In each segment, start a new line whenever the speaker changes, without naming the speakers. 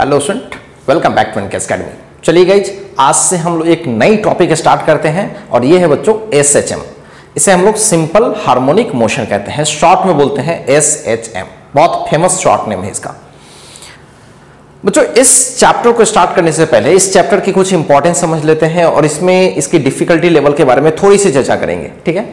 Hello student welcome back to NKS academy चलिए guys आज से हम लोग एक नई टॉपिक स्टार्ट करते हैं और ये है बच्चों एस एच एम इसे हम लोग सिंपल हार्मोनिक मोशन कहते हैं। शॉर्ट में बोलते हैं एस एच एम बहुत फ़ेमस शॉर्ट नेम है इसका। बच्चों, इस चैप्टर को स्टार्ट करने से पहले इस चैप्टर की कुछ इंपॉर्टेंस समझ लेते हैं और इसमें इसकी डिफिकल्टी लेवल के बारे में थोड़ी सी चर्चा करेंगे, ठीक है?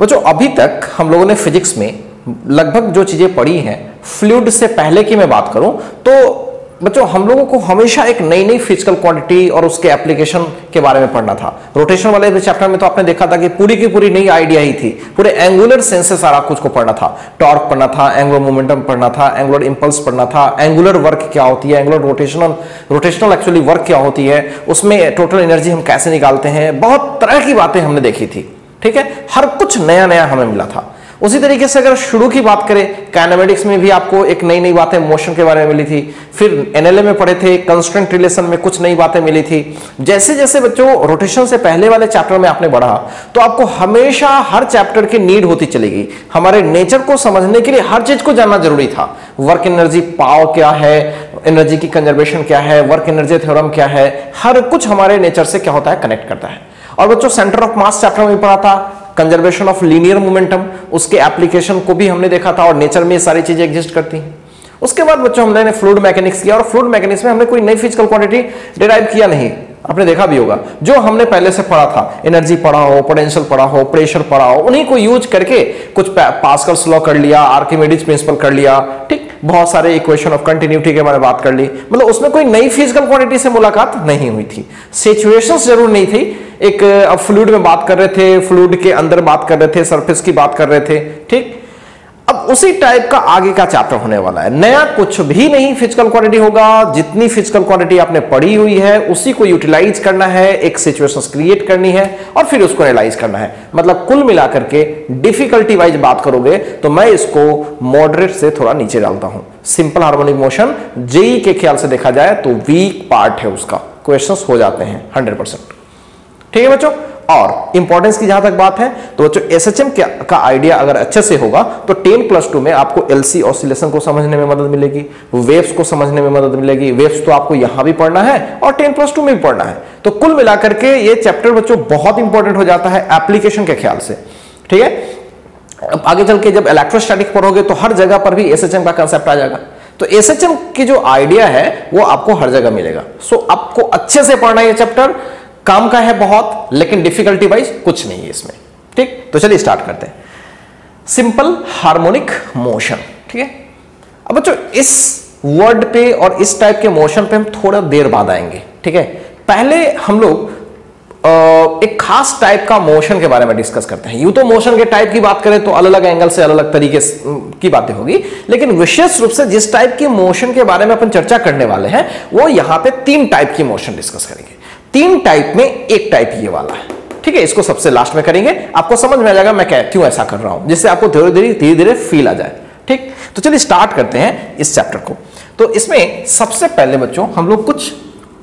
बच्चों, अभी तक हम लोगों ने फिजिक्स में लगभग जो चीज़ें पढ़ी हैं फ्लूड से पहले की मैं बात करूँ तो बच्चों, हम लोगों को हमेशा एक नई नई फ़िज़िकल क्वांटिटी और उसके एप्लीकेशन के बारे में पढ़ना था। रोटेशन वाले चैप्टर में तो आपने देखा था कि पूरी की पूरी नई आइडिया ही थी। पूरे एंगुलर सेंस से सारा कुछ को पढ़ना था। टॉर्क पढ़ना था एंगुलर मोमेंटम पढ़ना था एंगुलर इंपल्स पढ़ना था। एंगुलर वर्क क्या होती है? Angular rotational rotational actually work क्या होती है? उसमें टोटल एनर्जी हम कैसे निकालते हैं? बहुत तरह की बातें हमने देखी थी। ठीक है? हर कुछ नया नया हमें मिला था। उसी तरीके से अगर शुरू की बात करें काइनेमेटिक्स में भी आपको एक नई नई बातें मोशन के बारे में मिली थी। फिर एनएलए में पढ़े थे कंस्टेंट रिलेशन में कुछ नई बातें मिली थी। जैसे जैसे बच्चों रोटेशन से पहले वाले चैप्टर में आपने बढ़ा तो आपको हमेशा हर चैप्टर की नीड होती चलेगी। हमारे नेचर को समझने के लिए हर चीज़ को जानना ज़रूरी था। वर्क एनर्जी पाव क्या है? एनर्जी की कंजर्वेशन क्या है? वर्क एनर्जी थ्योरम क्या है? हर कुछ हमारे नेचर से क्या होता है? कनेक्ट करता है। और बच्चों सेंटर ऑफ़ मास चैप्टर में पढ़ा था। कंजर्वेशन ऑफ़ लीनियर मोमेंटम उसके एप्लीकेशन को भी हमने देखा था और नेचर में ये सारी चीज़ें एग्जिस्ट करती हैं। उसके बाद बच्चों, हमने फ्लूड मैकेनिक्स किया और फ्लूड मैकेनिक्स में हमने कोई नई फ़िज़िकल क्वांटिटी डिराइव किया नहीं। आपने देखा भी होगा, जो हमने पहले से पढ़ा था एनर्जी पढ़ा हो पोटेंशियल पढ़ा हो प्रेशर पढ़ा हो उन्हीं को यूज़ करके कुछ पास्कल लॉ कर लिया आर्किमेडिस प्रिंसिपल कर लिया, ठीक। बहुत सारे इक्वेशन ऑफ़ कंटिन्यूटी के बारे में बात कर ली। मतलब उसमें कोई नई फ़िज़िकल क्वांटिटी से मुलाकात नहीं हुई थी। सिचुएशन ज़रूर नहीं थी। एक, अब फ्लूड में बात कर रहे थे फ्लूड के अंदर बात कर रहे थे सरफेस की बात कर रहे थे। ठीक? अब उसी टाइप का आगे का चैप्टर होने वाला है। नया कुछ भी नहीं फ़िज़िकल क्वांटिटी होगा। जितनी फ़िज़िकल क्वांटिटी आपने पढ़ी हुई है, उसी को यूटिलाइज करना है, एक सिचुएशन क्रिएट करनी है और फिर उसको एनालाइज करना है। मतलब कुल मिलाकर के डिफिकल्टी वाइज बात करोगे तो मैं इसको मॉडरेट से थोड़ा नीचे डालता हूँ। सिंपल हार्मोनिक मोशन जेई के ख्याल से देखा जाए तो वीक पार्ट है उसका। क्वेश्चन हो जाते हैं हंड्रेड ठीक है बच्चों? और इंपॉर्टेंस की जहाँ तक बात है तो बच्चों एसएचएम का आइडिया अगर अच्छे से होगा तो 10 प्लस टू में आपको एलसी ऑसिलेशन को समझने में मदद मिलेगी वेव्स को समझने में मदद मिलेगी वेव्स तो आपको यहाँ भी पढ़ना है और 10 प्लस टू में भी पढ़ना है। तो कुल मिलाकर के ये चैप्टर बच्चों बहुत इंपॉर्टेंट हो जाता है एप्लीकेशन के ख्याल से। ठीक है? आगे चल के जब इलेक्ट्रोस्टैटिक पढ़ोगे तो हर जगह पर भी एसएचएम का कंसेप्ट आ जाएगा। तो एसएचएम की जो आइडिया है, वो आपको हर जगह मिलेगा। सो आपको अच्छे से पढ़ना है चैप्टर काम का है बहुत, लेकिन डिफिकल्टी वाइज कुछ नहीं है इसमें। ठीक? तो चलिए स्टार्ट करते हैं। सिंपल हार्मोनिक मोशन ठीक है? अब बच्चों, इस वर्ड पे और इस टाइप के मोशन पे हम थोड़ा देर बाद आएँगे, ठीक है? पहले हम लोग एक खास टाइप का मोशन के बारे में डिस्कस करते हैं। यू तो मोशन के टाइप की बात करें तो अलग अलग एंगल से अलग अलग तरीके की बातें होगी, लेकिन विशेष रूप से जिस टाइप की मोशन के बारे में अपन चर्चा करने वाले हैं, वो यहाँ पे तीन टाइप की मोशन डिस्कस करेंगे। तीन टाइप में एक टाइप ये वाला है। ठीक है, इसको सबसे लास्ट में करेंगे। आपको समझ में आ जाएगा मैं क्या क्यों ऐसा कर रहा हूँ, जिससे आपको धीरे धीरे धीरे धीरे फील आ जाए। ठीक? तो चलिए स्टार्ट करते हैं इस चैप्टर को। तो इसमें सबसे पहले बच्चों, हम लोग कुछ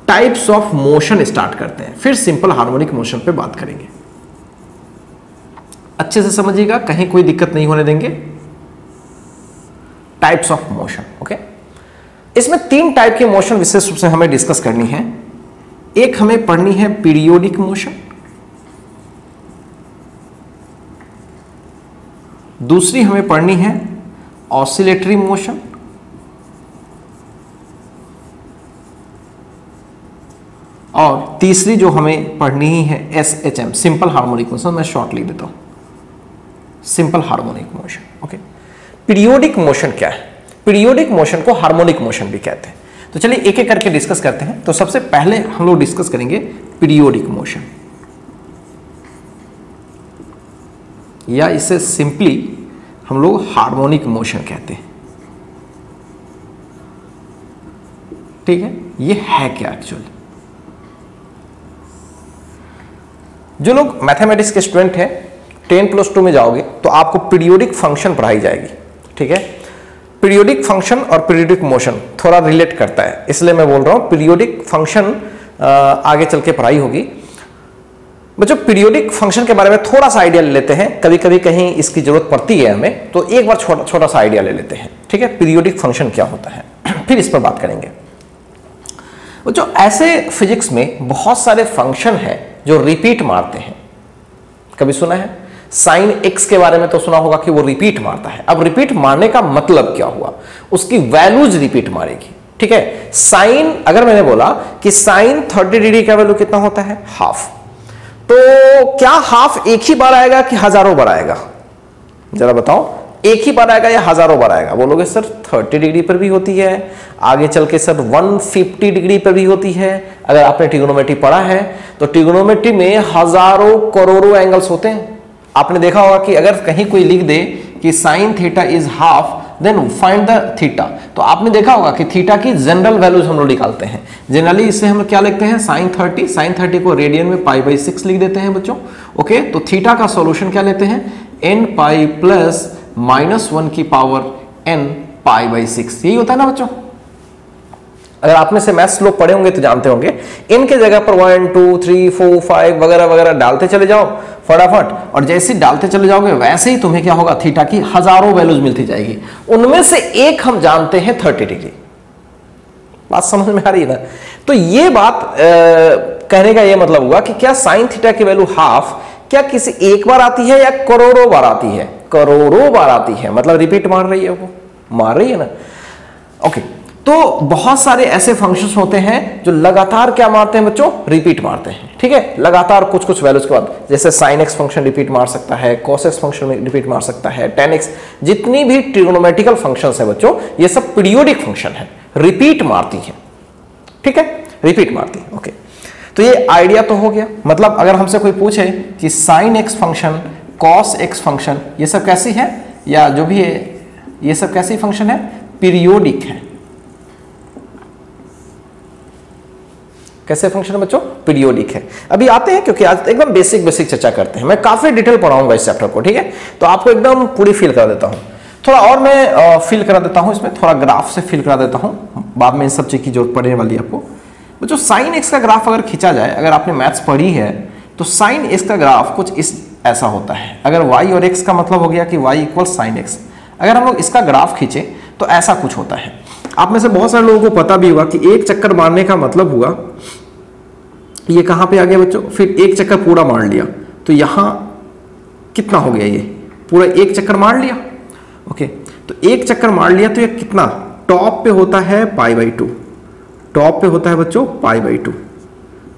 टाइप्स ऑफ़ मोशन स्टार्ट करते हैं। फिर सिंपल हार्मोनिक मोशन पे बात करेंगे। अच्छे से समझिएगा, कहीं कोई दिक्कत नहीं होने देंगे। टाइप्स ऑफ़ मोशन ओके इसमें तीन टाइप के मोशन विशेष रूप से हमें डिस्कस करनी है। एक हमें पढ़नी है पीरियोडिक मोशन, दूसरी हमें पढ़नी है ऑसिलेटरी मोशन, और तीसरी जो हमें पढ़नी ही है S H M simple harmonic motion मैं शॉर्ट लिख देता हूँ। Simple harmonic motion okay periodic motion क्या है? पीरियोडिक मोशन को हार्मोनिक मोशन भी कहते हैं। तो चलिए एक एक करके डिस्कस करते हैं। तो सबसे पहले हम लोग डिस्कस करेंगे पीरियोडिक मोशन या इसे सिंपली हम लोग हार्मोनिक मोशन कहते हैं। ठीक है? ये है क्या एक्चुअली जो लोग मैथमेटिक्स के स्टूडेंट हैं टेन प्लस टू में जाओगे तो आपको पीरियोडिक फ़ंक्शन पढ़ाई जाएगी। ठीक है? पीरियोडिक फ़ंक्शन और पीरियोडिक मोशन थोड़ा रिलेट करता है। इसलिए मैं बोल रहा हूँ पीरियोडिक फ़ंक्शन आगे चल के पढ़ाई होगी। बच्चों पीरियोडिक फ़ंक्शन के बारे में थोड़ा सा आइडिया ले लेते हैं। कभी कभी कहीं इसकी ज़रूरत पड़ती है हमें तो एक बार छोटा छोटा सा आइडिया ले लेते हैं। ठीक है? पीरियोडिक फ़ंक्शन क्या होता है? फिर इस पर बात करेंगे। जो ऐसे फिजिक्स में बहुत सारे फ़ंक्शन है जो रिपीट मारते हैं। कभी सुना है? साइन एक्स के बारे में तो सुना होगा कि वो रिपीट मारता है। अब रिपीट मारने का मतलब क्या हुआ? उसकी वैल्यूज़ रिपीट मारेगी। ठीक है? साइन, अगर मैंने बोला कि साइन 30 डिग्री का वैल्यू कितना होता है? हाफ़ तो क्या हाफ़ एक ही बार आएगा कि हज़ारों बार आएगा? जरा बताओ। एक ही बार आएगा या हज़ारों बार आएगा? बोलोगे सर 30 डिग्री पर भी होती है। आगे चल के सर 150 डिग्री पर भी होती है। अगर आपने टिग्नोमेट्री पढ़ा है तो टिग्नोमेट्री में हज़ारों करोड़ों एंगल्स होते हैं। आपने देखा होगा कि अगर कहीं कोई लिख दे कि sine theta is half then find the theta तो आपने देखा होगा कि थीटा की जनरल वैल्यूज़ हम लोग निकालते हैं। जनरली इससे हम क्या लिखते हैं? साइन थर्टी साइन थर्टी को रेडियन में पाई बाई सिक्स लिख देते हैं बच्चों। ओके तो थीटा का सॉल्यूशन क्या लेते हैं? N pi plus minus one की power n pi by six यही होता है ना बच्चों? अगर आप में से मैथ्स लोग पढ़े होंगे तो जानते होंगे। इनके जगह पर one two three four five वगैरह वगैरह डालते चले जाओ। फटाफट। और जैसे डालते चले जाओगे वैसे ही तुम्हें क्या होगा थीटा की हज़ारों वैल्यूज़ मिलती जाएगी। उनमें से एक हम जानते हैं थर्टी डिग्री। बात समझ में आ रही है ना? तो ये बात आ, कहने का ये मतलब हुआ कि क्या साइन थीटा की वैल्यू हाफ़ क्या किसी एक बार आती है या करोड़ों बार आती है? करोड़ों बार आती है। मतलब रिपीट मार रही है वो। मार रही है ना? ओके तो बहुत सारे ऐसे फ़ंक्शंस होते हैं जो लगातार क्या मारते हैं बच्चों? रिपीट मारते हैं, ठीक है? लगातार कुछ कुछ वैल्यूज़ के बाद, जैसे साइन एक्स फ़ंक्शन रिपीट मार सकता है कॉस एक्स फ़ंक्शन रिपीट मार सकता है टेन एक्स जितनी भी ट्रिगोनोमेट्रिकल फ़ंक्शन है बच्चों, ये सब पीरियोडिक फ़ंक्शन है। रिपीट मारती है, ठीक है? रिपीट मारती है ओके तो ये आइडिया तो हो गया। मतलब अगर हमसे कोई पूछे कि sine x function cos x function ये सब कैसी है? या जो भी है, ये सब कैसी फ़ंक्शन है? पीरियोडिक है। कैसे फ़ंक्शन है बच्चों? पीरियोडिक है। अभी आते हैं क्योंकि आज एकदम बेसिक बेसिक चर्चा करते हैं। मैं काफ़ी डिटेल पढ़ाऊँगा इस चैप्टर को, ठीक है? तो आपको एकदम पूरी फील करा देता हूँ। थोड़ा और मैं फील करा देता हूँ इसमें, थोड़ा ग्राफ से फील करा देता हूँ। बाद में इन सब चीज़ की ज़रूरत पड़ने वाली आपको। बच्चों साइन एक्स का ग्राफ अगर खींचा जाए, अगर आपने मैथ्स पढ़ी है तो साइन एक्स का ग्राफ कुछ इस, ऐसा होता है। अगर वाई और एक्स का मतलब हो गया कि वाई इक्वल साइन एक्स अगर हम लोग इसका ग्राफ खींचे तो ऐसा कुछ होता है। आप में से बहुत सारे लोगों को पता भी हुआ कि एक चक्कर मारने का मतलब हुआ ये कहाँ पे आ गया बच्चों? फिर एक चक्कर पूरा मार लिया। तो यहाँ कितना हो गया ये? पूरा एक चक्कर मार लिया। ओके तो एक चक्कर मार लिया तो ये कितना? टॉप पे होता है पाई बाई टू। टॉप पे होता है बच्चों पाई बाई टू।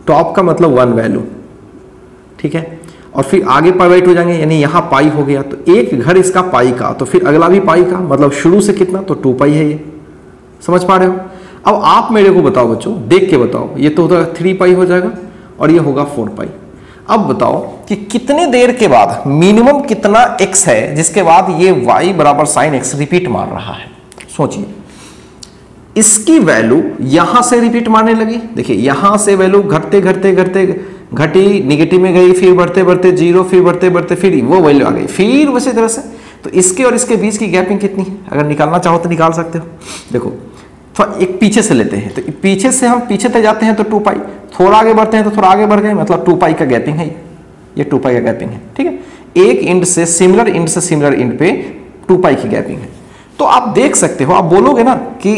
टॉप का मतलब वन वैल्यू। ठीक है? और फिर आगे पाई बाई टू जाएँगे, यानी यहाँ पाई हो गया। तो एक घर इसका पाई का। तो फिर अगला भी पाई का मतलब शुरू से कितना? तो टू पाई है ये। समझ पा रहे हो? अब आप मेरे को बताओ बच्चों, देख के बताओ। ये तो होता थ्री पाई हो जाएगा और ये होगा फोर पाई अब बताओ कि कितने देर के बाद मिनिमम कितना एक्स है, जिसके बाद ये वाई बराबर साइन एक्स रिपीट मार रहा है? सोचिए। इसकी वैल्यू यहाँ से रिपीट मारने लगी। देखिए, यहाँ से वैल्यू घटते घटते घटते, घटी निगेटिव में गई, फिर बढ़ते बढ़ते ज़ीरो फिर बढ़ते बढ़ते, फिर वो वैल्यू आ गई। फिर उसी तरह से। तो इसके और इसके बीच की गैपिंग कितनी है? अगर निकालना चाहो तो निकाल सकते हो। देखो थोड़ा एक पीछे से लेते हैं। तो पीछे से हम पीछे तक जाते हैं तो टू पाई, थोड़ा आगे बढ़ते हैं तो थोड़ा आगे बढ़ गए मतलब टू पाई का गैपिंग है ये। टू पाई का गैपिंग है, ठीक है? एक इंड से सिमिलर इंड से सिमिलर इंड पे टू पाई की गैपिंग है। तो आप देख सकते हो, आप बोलोगे ना कि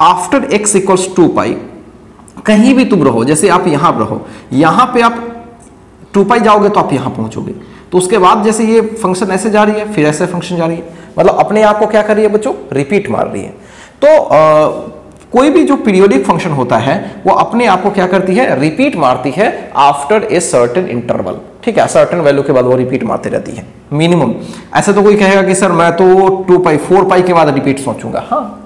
after x equals to pi, कहीं भी तुम रहो, जैसे आप यहाँ रहो, यहाँ पे आप टू पाई जाओगे तो आप यहाँ पहुंचोगे। तो उसके बाद जैसे ये फ़ंक्शन ऐसे जा रही है, फिर ऐसे फ़ंक्शन जा रही है। मतलब अपने आप को क्या कर रही है बच्चों? रिपीट मार रही है। तो आ, कोई भी जो पीरियोडिक फ़ंक्शन होता है वो अपने आप को क्या करती है? रिपीट मारती है आफ्टर ए सर्टेन इंटरवल ठीक है? सर्टेन वैल्यू के बाद वो रिपीट मारती रहती है. मिनिमम ऐसे तो कोई कहेगा कि सर मैं तो टू पाई फोर पाई के बाद रिपीट सोचूँगा. हाँ.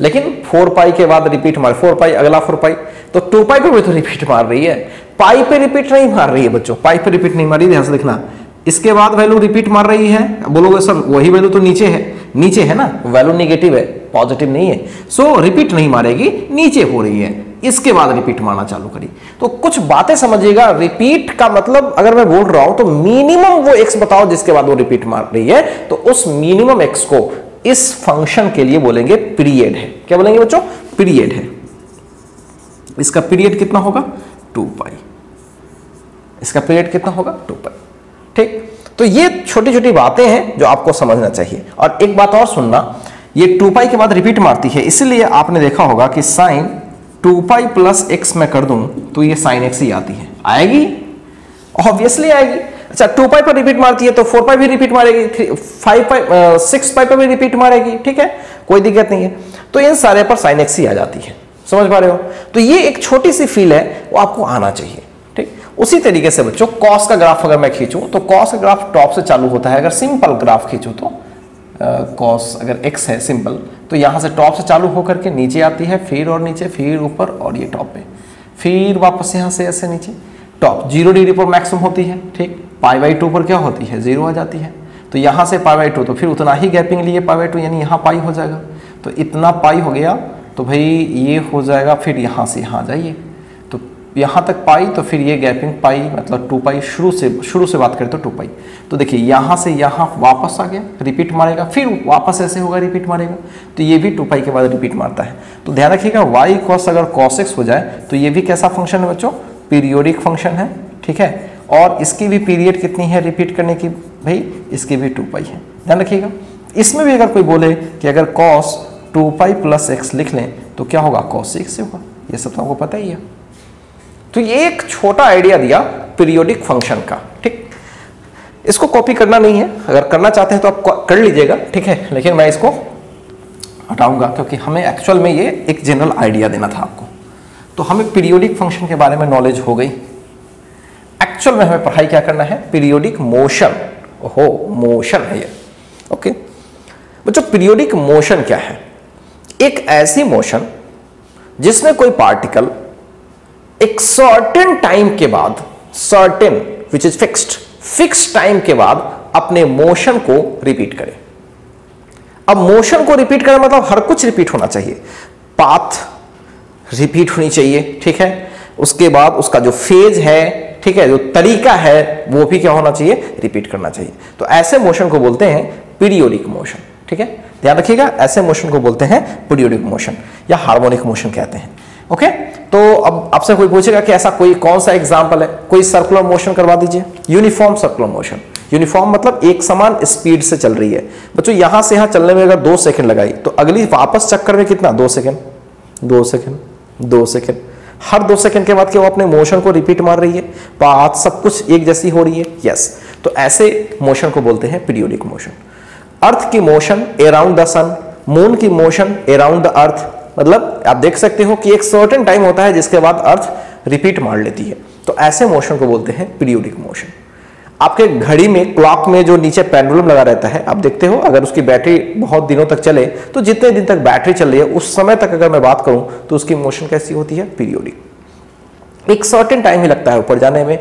लेकिन फोर पाई के बाद रिपीट मार फोर पाई अगला फोर पाई तो टू पाई पे भी तो रिपीट मार रही है. पाई पे रिपीट नहीं मार रही है बच्चों. पाई पे रिपीट नहीं मार रही ध्यान से देखना. इसके बाद वैल्यू रिपीट मार रही है. बोलोगे सर वही वैल्यू तो नीचे है. नीचे है ना? वैल्यू निगेटिव है. पॉजिटिव नहीं है। सो so, रिपीट नहीं मारेगी नीचे हो रही है। इसके बाद रिपीट मारना चालू करी तो कुछ बातें समझिएगा। रिपीट का मतलब अगर मैं बोल रहा हूँ तो मिनिमम वो एक्स बताओ जिसके बाद वो रिपीट मार रही है। तो उस मिनिमम एक्स को इस फ़ंक्शन के लिए बोलेंगे पीरियड है। क्या बोलेंगे बच्चों? पीरियड है। इसका पीरियड कितना होगा? टू पाई इसका पीरियड कितना होगा? टू पाई ठीक? तो ये छोटी छोटी बातें हैं जो आपको समझना चाहिए। और एक बात और सुनना। ये टू पाई के बाद रिपीट मारती है। इसीलिए आपने देखा होगा कि sine two pi plus x में कर दूँ तो ये साइन एक्स ही आती है। आएगी? ऑब्वियसली आएगी। अच्छा टू पाई पर रिपीट मारती है तो फोर पाई भी रिपीट मारेगी फाइव पाई सिक्स पाई पर भी रिपीट मारेगी, ठीक है? कोई दिक्कत नहीं है। तो इन सारे पर साइन एक्स ही आ जाती है। समझ पा रहे हो? तो ये एक छोटी सी फील है, वो आपको आना चाहिए, ठीक? उसी तरीके से बच्चों कॉस का ग्राफ अगर मैं खींचूं तो कॉस का ग्राफ टॉप से चालू होता है। अगर सिंपल ग्राफ खींचूं तो कॉस अगर एक्स है सिंपल तो यहाँ से टॉप से चालू होकर के नीचे आती है, फिर और नीचे, फिर ऊपर और ये टॉप पे। फिर वापस यहाँ से ऐसे नीचे। टॉप ज़ीरो डिग्री पर मैक्सिमम होती है, ठीक? पाई बाई टू पर क्या होती है? ज़ीरो आ जाती है। तो यहाँ से पाई बाई टू तो फिर उतना ही गैपिंग लिए पाई बाई टू यानी यहाँ पाई हो जाएगा। तो इतना पाई हो गया तो भाई ये हो जाएगा, फिर यहाँ से यहाँ जाइए। यहाँ तक पाई तो फिर ये गैपिंग पाई मतलब टू पाई, शुरू से शुरू से बात करें तो टू पाई। तो देखिए, यहाँ से यहाँ वापस आ गया, रिपीट मारेगा, फिर वापस ऐसे होगा, रिपीट मारेगा। तो ये भी टू पाई के बाद रिपीट मारता है। तो ध्यान रखिएगा वाई कॉस अगर कॉस एक्स हो जाए तो ये भी कैसा फ़ंक्शन है बच्चों? पीरियोडिक फ़ंक्शन है, ठीक है? और इसकी भी पीरियड कितनी है रिपीट करने की? भाई, इसकी भी टू पाई है। ध्यान रखिएगा। इसमें भी अगर कोई बोले कि अगर cos two pi plus x लिख लें तो क्या होगा? कॉस सिक्स से होगा। ये सब तो आपको पता ही है। तो ये एक छोटा आइडिया दिया पीरियोडिक फ़ंक्शन का, ठीक? इसको कॉपी करना नहीं है। अगर करना चाहते हैं तो आप कर लीजिएगा, ठीक है? लेकिन मैं इसको हटाऊँगा क्योंकि हमें एक्चुअल में ये एक जनरल आइडिया देना था आपको। तो हमें पीरियोडिक फ़ंक्शन के बारे में नॉलेज हो गई। एक्चुअल में हमें पढ़ाई क्या करना है? पीरियोडिक मोशन हो मोशन है ये। ओके? बच्चों पीरियोडिक मोशन क्या है? एक ऐसी मोशन जिसमें कोई पार्टिकल एक सर्टेन टाइम के बाद certain which is fixed fix time के बाद अपने मोशन को रिपीट करे। अब मोशन को रिपीट करें मतलब हर कुछ रिपीट होना चाहिए। पाथ रिपीट होनी चाहिए, ठीक है? उसके बाद उसका जो फ़ेज़ है, ठीक है? जो तरीका है, वो भी क्या होना चाहिए? रिपीट करना चाहिए। तो ऐसे मोशन को बोलते हैं पीरियोडिक मोशन ठीक है? ध्यान रखिएगा, ऐसे मोशन को बोलते हैं पीरियोडिक मोशन या हार्मोनिक मोशन कहते हैं ओके तो अब आपसे कोई पूछेगा कि ऐसा कोई कौन सा एग्ज़ाम्पल है? कोई सर्कुलर मोशन करवा दीजिए। यूनिफॉर्म सर्कुलर मोशन यूनिफॉर्म मतलब एक समान स्पीड से चल रही है। बच्चों, यहाँ से यहाँ चलने में अगर दो सेकंड लगाई तो अगली वापस चक्कर में कितना? दो सेकंड दो सेकंड दो सेकेंड हर दो सेकंड के बाद क्या वो अपने मोशन को रिपीट मार रही है? पाथ सब कुछ एक जैसी हो रही है? यस तो ऐसे मोशन को बोलते हैं पीरियोडिक मोशन अर्थ की motion around the sun moon की मोशन अराउंड द अर्थ मतलब आप देख सकते हो कि एक सर्टेन टाइम होता है जिसके बाद अर्थ रिपीट मार लेती है। तो ऐसे मोशन को बोलते हैं पीरियोडिक मोशन आपके घड़ी में क्लॉक में जो नीचे पेंडुलम लगा रहता है, आप देखते हो, अगर उसकी बैटरी बहुत दिनों तक चले तो जितने दिन तक बैटरी चल रही है, उस समय तक अगर मैं बात करूँ तो उसकी मोशन कैसी होती है? पीरियोडिक एक सर्टेन टाइम ही लगता है ऊपर जाने में,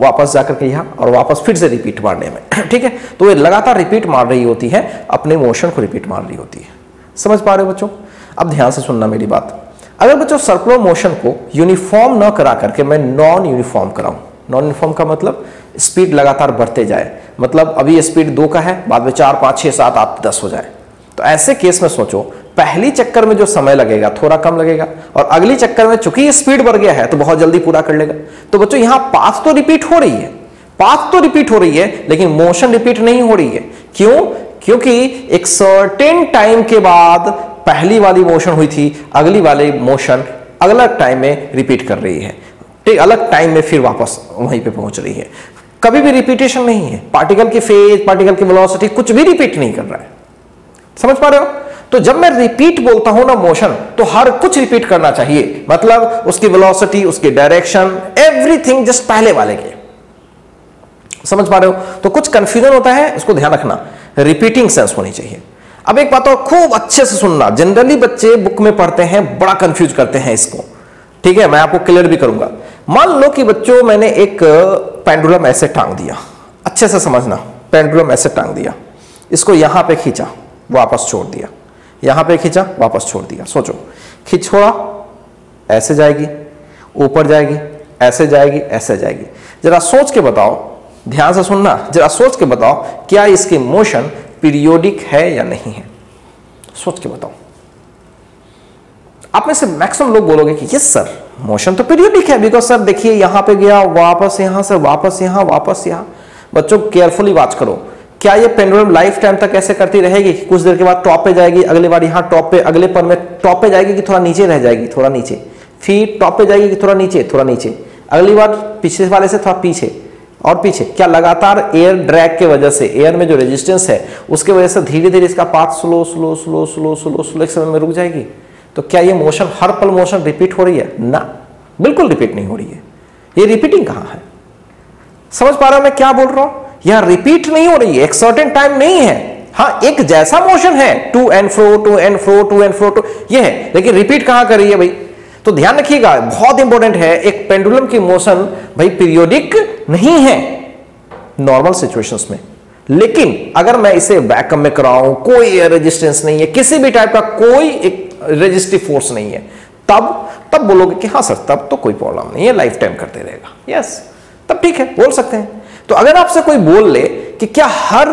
वापस जाकर के यहाँ, और वापस फिर से रिपीट मारने में। ठीक है? तो ये लगातार रिपीट मार रही होती है, अपने मोशन को रिपीट मार रही होती है। समझ पा रहे हो बच्चों? अब ध्यान से सुनना मेरी बात। अगर बच्चों सर्कुलर मोशन को यूनिफॉर्म न करा करके मैं नॉन यूनिफॉर्म कराऊं नॉन यूनिफॉर्म का मतलब स्पीड लगातार बढ़ते जाए। मतलब अभी स्पीड दो का है, बाद में चार, पाँच छः सात, आठ, दस हो जाए। तो ऐसे केस में सोचो, पहली चक्कर में जो समय लगेगा, थोड़ा कम लगेगा, और अगली चक्कर में चूँकि स्पीड बढ़ गया है तो बहुत जल्दी पूरा कर लेगा। तो बच्चों, यहाँ पाथ तो रिपीट हो रही है। पाथ तो रिपीट हो रही है, लेकिन मोशन रिपीट नहीं हो रही है। क्यों? क्योंकि एक सर्टेन टाइम के बाद पहली वाली मोशन हुई थी, अगली वाली मोशन अगला टाइम में रिपीट कर रही है। ठीक, अलग टाइम में फिर वापस वहीं पे पहुँच रही है। कभी भी रिपीटेशन नहीं है। पार्टिकल की फ़ेज़ पार्टिकल की वेलोसिटी कुछ भी रिपीट नहीं कर रहा है। समझ पा रहे हो? तो जब मैं रिपीट बोलता हूँ ना मोशन तो हर कुछ रिपीट करना चाहिए। मतलब उसकी वेलोसिटी उसकी डायरेक्शन एवरीथिंग जस्ट पहले वाले के। समझ पा रहे हो? तो कुछ कंफ्यूजन होता है, उसको ध्यान रखना। रिपीटिंग सेंस होनी चाहिए। अब एक बात और खूब अच्छे से सुनना। जनरली बच्चे बुक में पढ़ते हैं, बड़ा कंफ्यूज करते हैं इसको। ठीक है, मैं आपको क्लियर भी करूँगा। मान लो कि बच्चों, मैंने एक पेंडुलम ऐसे टांग दिया। अच्छे से समझना पेंडुलम ऐसे टांग दिया। इसको यहाँ पे खींचा, वापस छोड़ दिया। यहाँ पे खींचा, वापस छोड़ दिया। सोचो खींच छोड़ा ऐसे जाएगी। ऊपर जाएगी, ऐसे जाएगी ऐसे जाएगी। जरा सोच के बताओ, ध्यान से सुनना, जरा सोच के बताओ, क्या इसकी मोशन पीरियोडिक है या नहीं है? सोच के बताओ। आप में से मैक्सिमम लोग बोलोगे कि, यस, सर, मोशन तो पीरियोडिक है बिकॉज़ सर, देखिए, यहाँ पे गया, वापस यहाँ से वापस यहाँ वापस यहाँ। बच्चों केयरफुली वॉच करो। क्या ये पेंडुलम लाइफ टाइम तक ऐसे करती रहेगी कि कुछ देर के बाद टॉप पे जाएगी, अगले बार यहाँ टॉप पे, अगले पर में टॉप पे जाएगी कि थोड़ा नीचे रह जाएगी, थोड़ा नीचे? फिर टॉप पे जाएगी कि थोड़ा नीचे थोड़ा नीचे? अगली बार पीछे वाले से थोड़ा पीछे। और पीछे, क्या लगातार एयर ड्रैग के वजह से एयर में जो रेजिस्टेंस है, उसके वजह से धीरे धीरे इसका path slow slow slow slow slow slow एक समय में रुक जाएगी। तो क्या ये मोशन हर पल मोशन रिपीट हो रही है? ना, बिल्कुल रिपीट नहीं हो रही है। ये रिपीटिंग कहाँ है? समझ पा रहा हूँ मैं क्या बोल रहा हूँ? यहाँ रिपीट नहीं हो रही है, एक सर्टेन टाइम नहीं है। हाँ एक जैसा मोशन है to and fro to and fro to and fro to ये है। लेकिन रिपीट कहाँ कर रही है भाई? तो ध्यान रखिएगा, बहुत इंपॉर्टेंट है, एक पेंडुलम की मोशन भाई पीरियोडिक नहीं है नॉर्मल सिचुएशंस में। लेकिन अगर मैं इसे वैकम में कराऊं, कोई रेजिस्टेंस नहीं है, किसी भी टाइप का कोई एक रेजिस्टिव फोर्स नहीं है, तब तब बोलोगे कि हाँ सर तब तो कोई प्रॉब्लम नहीं है लाइफ टाइम करते रहेगा। यस तब ठीक है, बोल सकते हैं। तो अगर आपसे कोई बोल ले कि क्या हर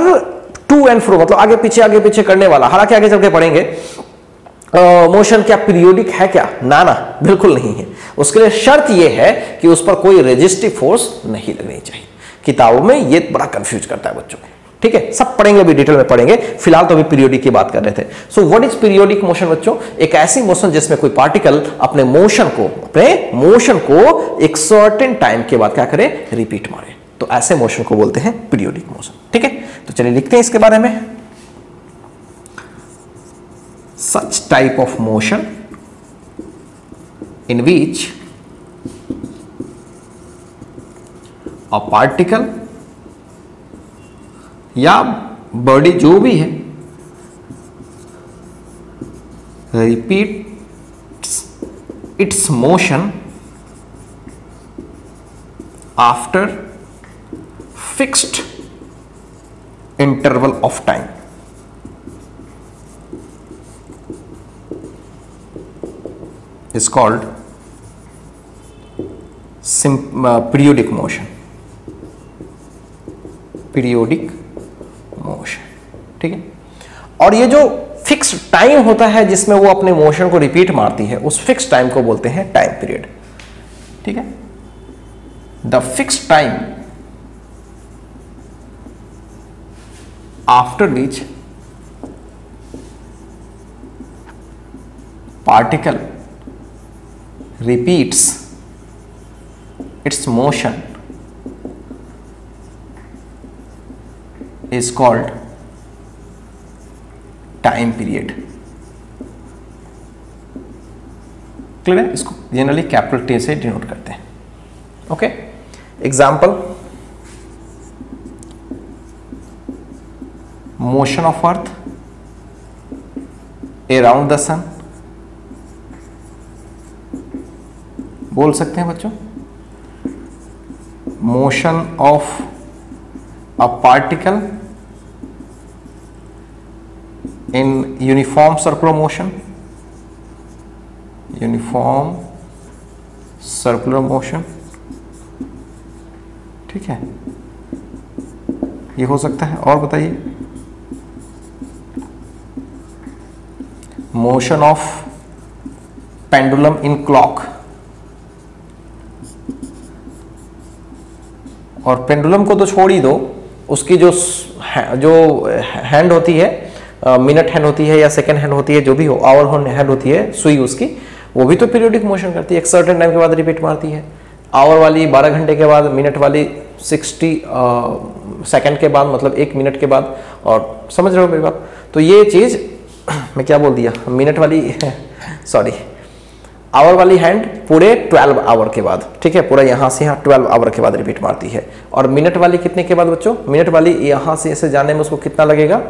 टू एंड फ्रो मतलब आगे पीछे आगे पीछे करने वाला, हालाँकि आगे चल के पढ़ेंगे मोशन क्या पीरियोडिक है क्या? ना ना, बिल्कुल नहीं है। उसके लिए शर्त यह है कि उस पर कोई रेजिस्टिव फोर्स नहीं लगनी चाहिए। किताबों में ये बड़ा कंफ्यूज करता है बच्चों को। ठीक है? सब पढ़ेंगे भी डिटेल में पढ़ेंगे। फ़िलहाल तो अभी पीरियोडिक की बात कर रहे थे। So what is periodic motion बच्चों? एक ऐसी मोशन जिसमें कोई पार्टिकल अपने मोशन को, अपने मोशन को एक सर्टेन टाइम के बाद क्या करे? रिपीट मारे। तो ऐसे मोशन को बोलते हैं पीरियोडिक मोशन ठीक है? तो चलिए लिखते हैं इसके बारे में। Such type of motion in which a particle या बॉडी जो भी है repeat its motion after fixed interval of time is called periodic motion periodic motion ठीक है? और ये जो फिक्स टाइम होता है, जिसमें वो अपने मोशन को रिपीट मारती है, उस फिक्स टाइम को बोलते हैं टाइम पीरियड ठीक है? The fix time after which particle repeats its motion is called time period clear है? इसको जनरली कैपिटल टी से डिनोट करते हैं। Okay example motion of earth around the sun बोल सकते हैं बच्चों? Motion of a particle in uniform circular motion uniform circular motion ठीक है? ये हो सकता है। और बताइए। Motion of pendulum in clock और पेंडुलम को तो छोड़ ही दो। उसकी जो जो हैंड होती है मिनट हैंड होती है या सेकेंड हैंड होती है, जो भी हो आवर हैंड होती है, सुई उसकी, वो भी तो पीरियोडिक मोशन करती है। एक सर्टेन टाइम के बाद रिपीट मारती है। आवर वाली 12 घंटे के बाद मिनट वाली 60 सेकंड के बाद मतलब एक मिनट के बाद, और समझ रहे हो मेरी बात? तो ये चीज़, मैं क्या बोल दिया? मिनट वाली सॉरी आवर वाली हैंड पूरे 12 आवर के बाद। ठीक है? पूरा यहाँ से यहाँ 12 आवर के बाद रिपीट मारती है। और मिनट वाली कितने के बाद बच्चों? मिनट वाली यहाँ से ऐसे जाने में उसको कितना लगेगा?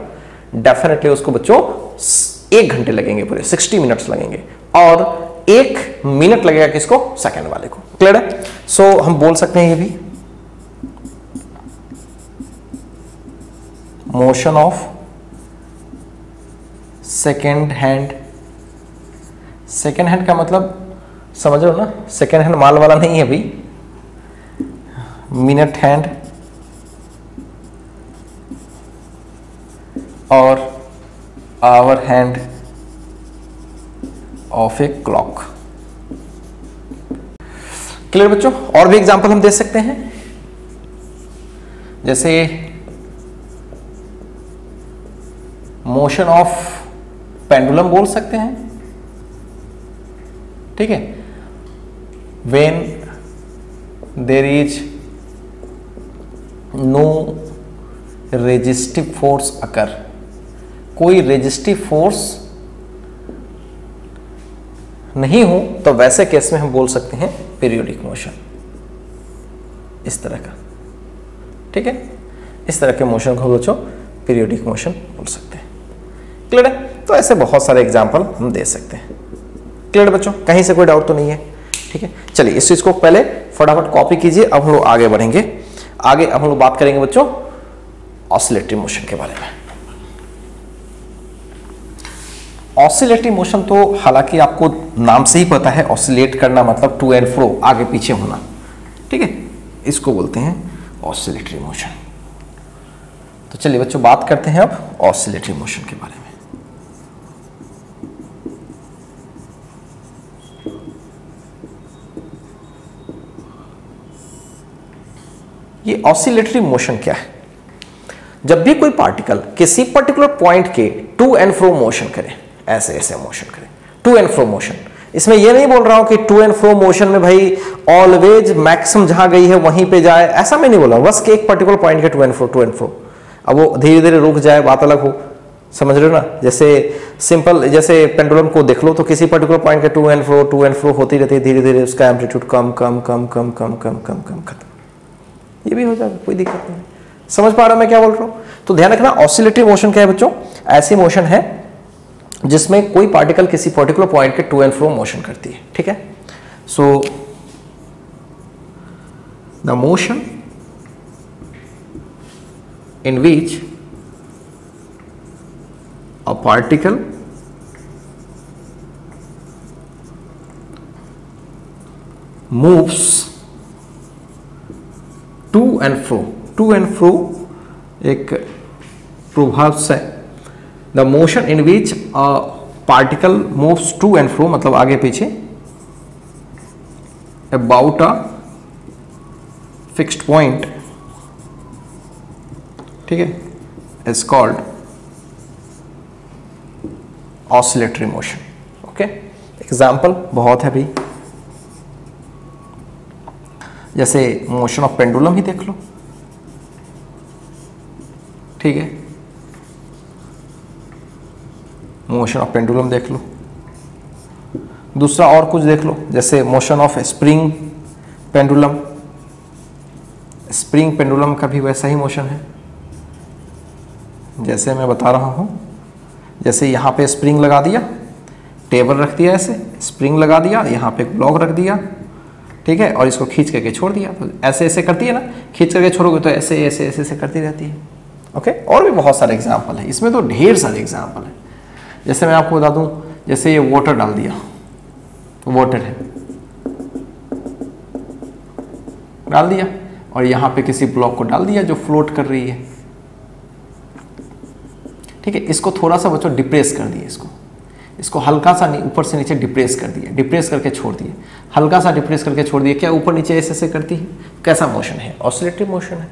डेफिनेटली उसको बच्चों एक घंटे लगेंगे पूरे 60 मिनट्स लगेंगे। और एक मिनट लगेगा किसको? सेकेंड वाले को। क्लियर है? सो so, हम बोल सकते हैं ये भी। Motion of second hand second hand का मतलब समझ हो ना? सेकेंड हैंड माल वाला नहीं है भाई। मिनट हैंड और hour hand of a clock clear बच्चों? और भी एग्जांपल हम दे सकते हैं। जैसे मोशन ऑफ़ पेंडुलम बोल सकते हैं। ठीक है? When there is no resistive force occur कोई रेजिस्टिव फोर्स नहीं हो तो वैसे केस में हम बोल सकते हैं पीरियोडिक मोशन इस तरह का। ठीक है? इस तरह के मोशन को बच्चों पीरियोडिक मोशन बोल सकते हैं। क्लियर है? तो ऐसे बहुत सारे एग्ज़ाम्पल हम दे सकते हैं। क्लियर बच्चों? कहीं से कोई डाउट तो नहीं है। ठीक है? चलिए, इस चीज़ को पहले फटाफट कॉपी कीजिए। अब हम लोग आगे बढ़ेंगे। आगे अब हम लोग बात करेंगे बच्चों ऑसिलेटरी मोशन के बारे में। ऑसिलेटरी मोशन तो हालाँकि आपको नाम से ही पता है ऑसिलेट करना मतलब टू एंड फ्रो आगे पीछे होना। ठीक है? इसको बोलते हैं ऑसिलेटरी मोशन तो चलिए बच्चों, बात करते हैं अब ऑसिलेटरी मोशन के बारे में। ये ऑसिलेटरी मोशन क्या है? जब भी कोई पार्टिकल किसी पर्टिकुलर पॉइंट के टू एंड फ्रो मोशन करे, ऐसे ऐसे मोशन करे टू एंड फ्रो मोशन इसमें यह नहीं बोल रहा हूँ कि टू एंड फ्रो मोशन में भाई ऑलवेज मैक्सिमम जहाँ गई है वहीं पे जाए, ऐसा मैं नहीं बोल बस कि एक पर्टिकुलर पॉइंट के to and fro to and fro अब वो धीरे धीरे रुक जाए, बात अलग हो, समझ रहे हो ना? जैसे सिंपल जैसे पेंडुलम को देख लो तो किसी पर्टिकुलर पॉइंट के to and fro to and fro होती रहती है धीरे धीरे उसका एम्पलीट्यूड कम कम कम कम कम कम कम कम, खत्म। ये भी हो जाएगा, कोई दिक्कत नहीं। समझ पा रहा मैं क्या बोल रहा हूँ? तो ध्यान रखना ऑसिलेटरी मोशन क्या है बच्चों? ऐसी मोशन है जिसमें कोई पार्टिकल किसी पर्टिकुलर पॉइंट के टू एंड फ्रो मोशन करती है, ठीक है? So the motion in which a particle moves to and fro. To and fro एक प्रभाव से। The motion in which a particle moves to and fro मतलब आगे पीछे अबाउट अ फिक्स्ड पॉइंट ठीक है? Is called oscillatory motion okay example बहुत है भाई जैसे मोशन ऑफ़ पेंडुलम ही देख लो। ठीक है? मोशन ऑफ़ पेंडुलम देख लो। दूसरा और कुछ देख लो, जैसे motion of spring pendulum spring pendulum का भी वैसा ही मोशन है। जैसे मैं बता रहा हूँ, जैसे यहाँ पे स्प्रिंग लगा दिया टेबल रख दिया ऐसे स्प्रिंग लगा दिया, यहाँ पे ब्लॉक रख दिया। ठीक है? और इसको खींच करके छोड़ दिया। तो ऐसे ऐसे करती है ना? खींच करके छोड़ोगे तो ऐसे ऐसे ऐसे ऐसे करती रहती है। ओके और भी बहुत सारे एग्ज़ाम्पल है। इसमें तो ढेर सारे एग्ज़ाम्पल है। जैसे मैं आपको बता दूँ, जैसे ये वाटर डाल दिया। वाटर है। डाल दिया। और यहाँ पे किसी ब्लॉक को डाल दिया जो फ्लोट कर रही है। ठीक है? इसको थोड़ा सा बच्चों डिप्रेस कर दिए इसको। इसको हल्का सा ऊपर से नीचे डिप्रेस कर दिया डिप्रेस करके छोड़ दिए हल्का सा डिप्रेस करके छोड़ दिए क्या ऊपर नीचे ऐसे ऐसे करती है? कैसा मोशन है? ऑसिलेटिव मोशन है।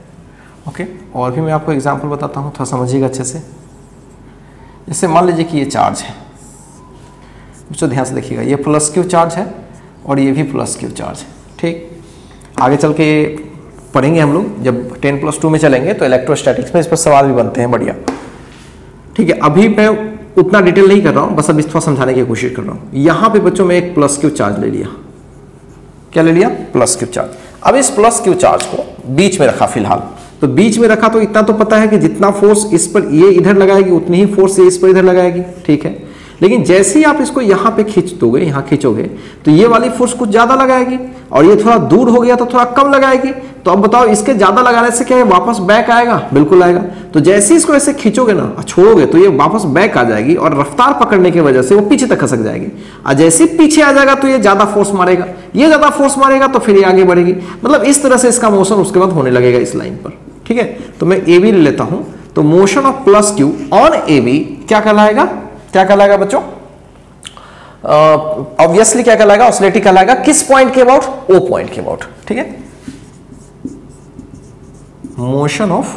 ओके और भी मैं आपको एग्ज़ाम्पल बताता हूँ, थोड़ा समझिएगा अच्छे से। जैसे मान लीजिए कि ये चार्ज है। बच्चों ध्यान से देखिएगा। ये प्लस क्यू चार्ज है और ये भी प्लस क्यू चार्ज है। ठीक? आगे चल के पढ़ेंगे हम लोग। जब टेन प्लस टू में चलेंगे तो इलेक्ट्रोस्टैटिक्स में इस पर सवाल भी बनते हैं, बढ़िया। ठीक है? अभी मैं उतना डिटेल नहीं कर रहा हूँ, बस अब इस थोड़ा समझाने की कोशिश कर रहा हूँ। यहाँ पे बच्चों में एक प्लस क्यू चार्ज ले लिया। क्या ले लिया? प्लस क्यू चार्ज अब इस प्लस क्यू चार्ज को बीच में रखा फ़िलहाल। तो बीच में रखा तो इतना तो पता है कि जितना फोर्स इस पर ये इधर लगाएगी, उतनी ही फोर्स ये इस पर इधर लगाएगी। ठीक है? लेकिन जैसे ही आप इसको यहाँ पे खींच दोगे, यहाँ खींचोगे तो ये वाली फोर्स कुछ ज़्यादा लगाएगी। और ये थोड़ा दूर हो गया तो थोड़ा कम लगाएगी। तो अब बताओ, इसके ज़्यादा लगाने से क्या है वापस बैक आएगा? बिल्कुल आएगा। तो जैसे ही इसको ऐसे खींचोगे ना छोड़ोगे तो ये वापस बैक आ जाएगी और रफ्तार पकड़ने की वजह से वो पीछे तक खसक जाएगी। और जैसे पीछे आ जाएगा तो ये ज़्यादा फोर्स मारेगा। ये ज़्यादा फोर्स मारेगा तो फिर ये आगे बढ़ेगी। मतलब इस तरह से इसका मोशन उसके बाद होने लगेगा इस लाइन पर। ठीक है? तो मैं ए बी लेता हूँ। तो motion of plus Q on A B क्या कहलाएगा? क्या कहलाएगा बच्चों? ऑब्वियसली uh, क्या कहलाएगा? ऑसिलेटिव कहलाएगा। किस पॉइंट के अबाउट ओ पॉइंट के अबाउट ठीक है? Motion of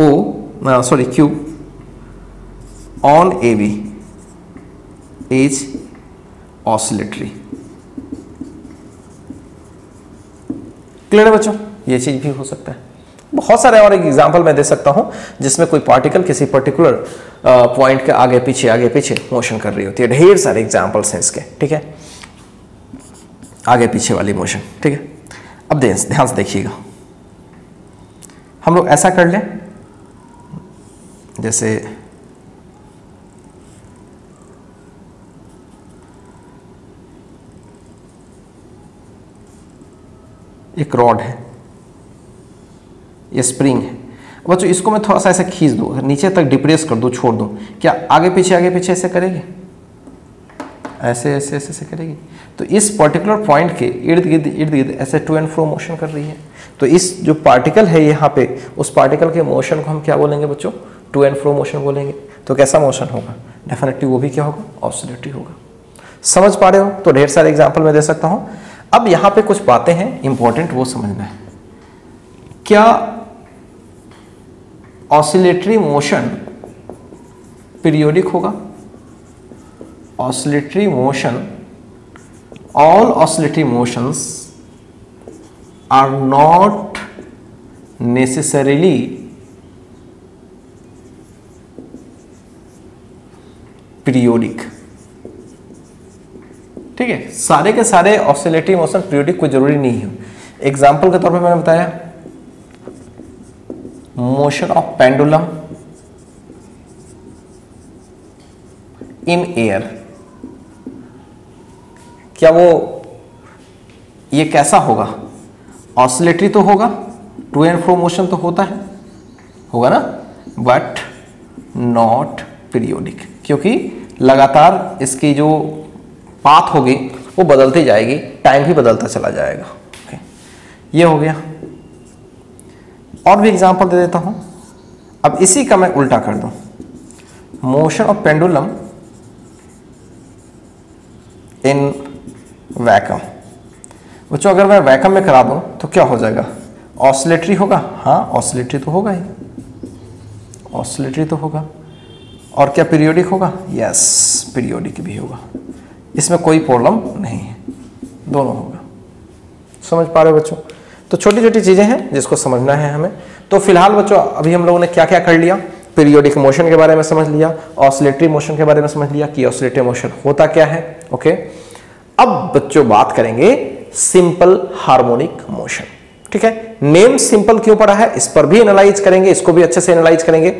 O sorry Q on A B is oscillatory clear है बच्चों? ये चीज़ भी हो सकता है। बहुत सारे और एक एग्ज़ाम्पल मैं दे सकता हूँ, जिसमें कोई पार्टिकल किसी पर्टिकुलर पॉइंट के आगे पीछे आगे पीछे मोशन कर रही होती है। ढेर सारे एग्जाम्पल्स हैं इसके, ठीक है? आगे पीछे वाली मोशन ठीक है? अब ध्यान से देखिएगा। हम लोग ऐसा कर लें, जैसे एक रॉड है। ये स्प्रिंग है। बच्चों, इसको मैं थोड़ा सा ऐसे खींच दूँ नीचे तक डिप्रेस कर दूँ, छोड़ दूँ, क्या आगे पीछे आगे पीछे ऐसे करेगी? ऐसे ऐसे ऐसे ऐसे करेगी। तो इस पर्टिकुलर पॉइंट के इर्द गिर्द इर्द गिर्द ऐसे टू एंड फ्रो मोशन कर रही है। तो इस जो पार्टिकल है यहाँ पे, उस पार्टिकल के मोशन को हम क्या बोलेंगे बच्चों? टू एंड फ्रो मोशन बोलेंगे। तो कैसा मोशन होगा? डेफिनेटली वो भी क्या होगा? ऑसिलेटरी होगा। समझ पा रहे हो? तो ढेर सारे एग्ज़ाम्पल मैं दे सकता हूँ। अब यहाँ पे कुछ बातें हैं इंपॉर्टेंट वो समझना है। क्या ऑसिलेटरी मोशन पीरियोडिक होगा। Oscillatory motion all oscillatory motions are not necessarily periodic ठीक है? सारे के सारे ऑसिलेटरी मोशन पीरियोडिक कोई ज़रूरी नहीं है। एग्ज़ाम्पल के तौर पे मैंने बताया motion of pendulum in air. क्या वो ये कैसा होगा? ऑसिलेटरी तो होगा, टू एंड फ्रो मोशन तो होता है, होगा ना? बट नॉट पीरियोडिक, क्योंकि लगातार इसकी जो पाथ होगी वो बदलती जाएगी, टाइम भी बदलता चला जाएगा। okay. ये हो गया। और भी एग्ज़ाम्पल दे देता हूँ। अब इसी का मैं उल्टा कर दूँ। Motion of pendulum in vacuum बच्चों, अगर मैं वैकम में करा दूँ तो क्या हो जाएगा? ऑसिलेटरी होगा? हाँ ऑसिलेटरी तो होगा ही। ऑसिलेटरी तो होगा। और क्या पीरियोडिक होगा? यस पीरियोडिक भी होगा। इसमें कोई प्रॉब्लम नहीं है। दोनों होगा। समझ पा रहे हो बच्चों? तो छोटी छोटी चीज़ें हैं जिसको समझना है हमें। तो फ़िलहाल बच्चों, अभी हम लोगों ने क्या क्या कर लिया? पीरियोडिक मोशन के बारे में समझ लिया ऑसिलेटरी मोशन के बारे में समझ लिया कि ऑसिलेटरी मोशन होता क्या है ओके अब बच्चों बात करेंगे सिंपल हार्मोनिक मोशन ठीक है? नेम सिंपल क्यों पड़ा है? इस पर भी एनालाइज करेंगे, इसको भी अच्छे से एनालाइज करेंगे।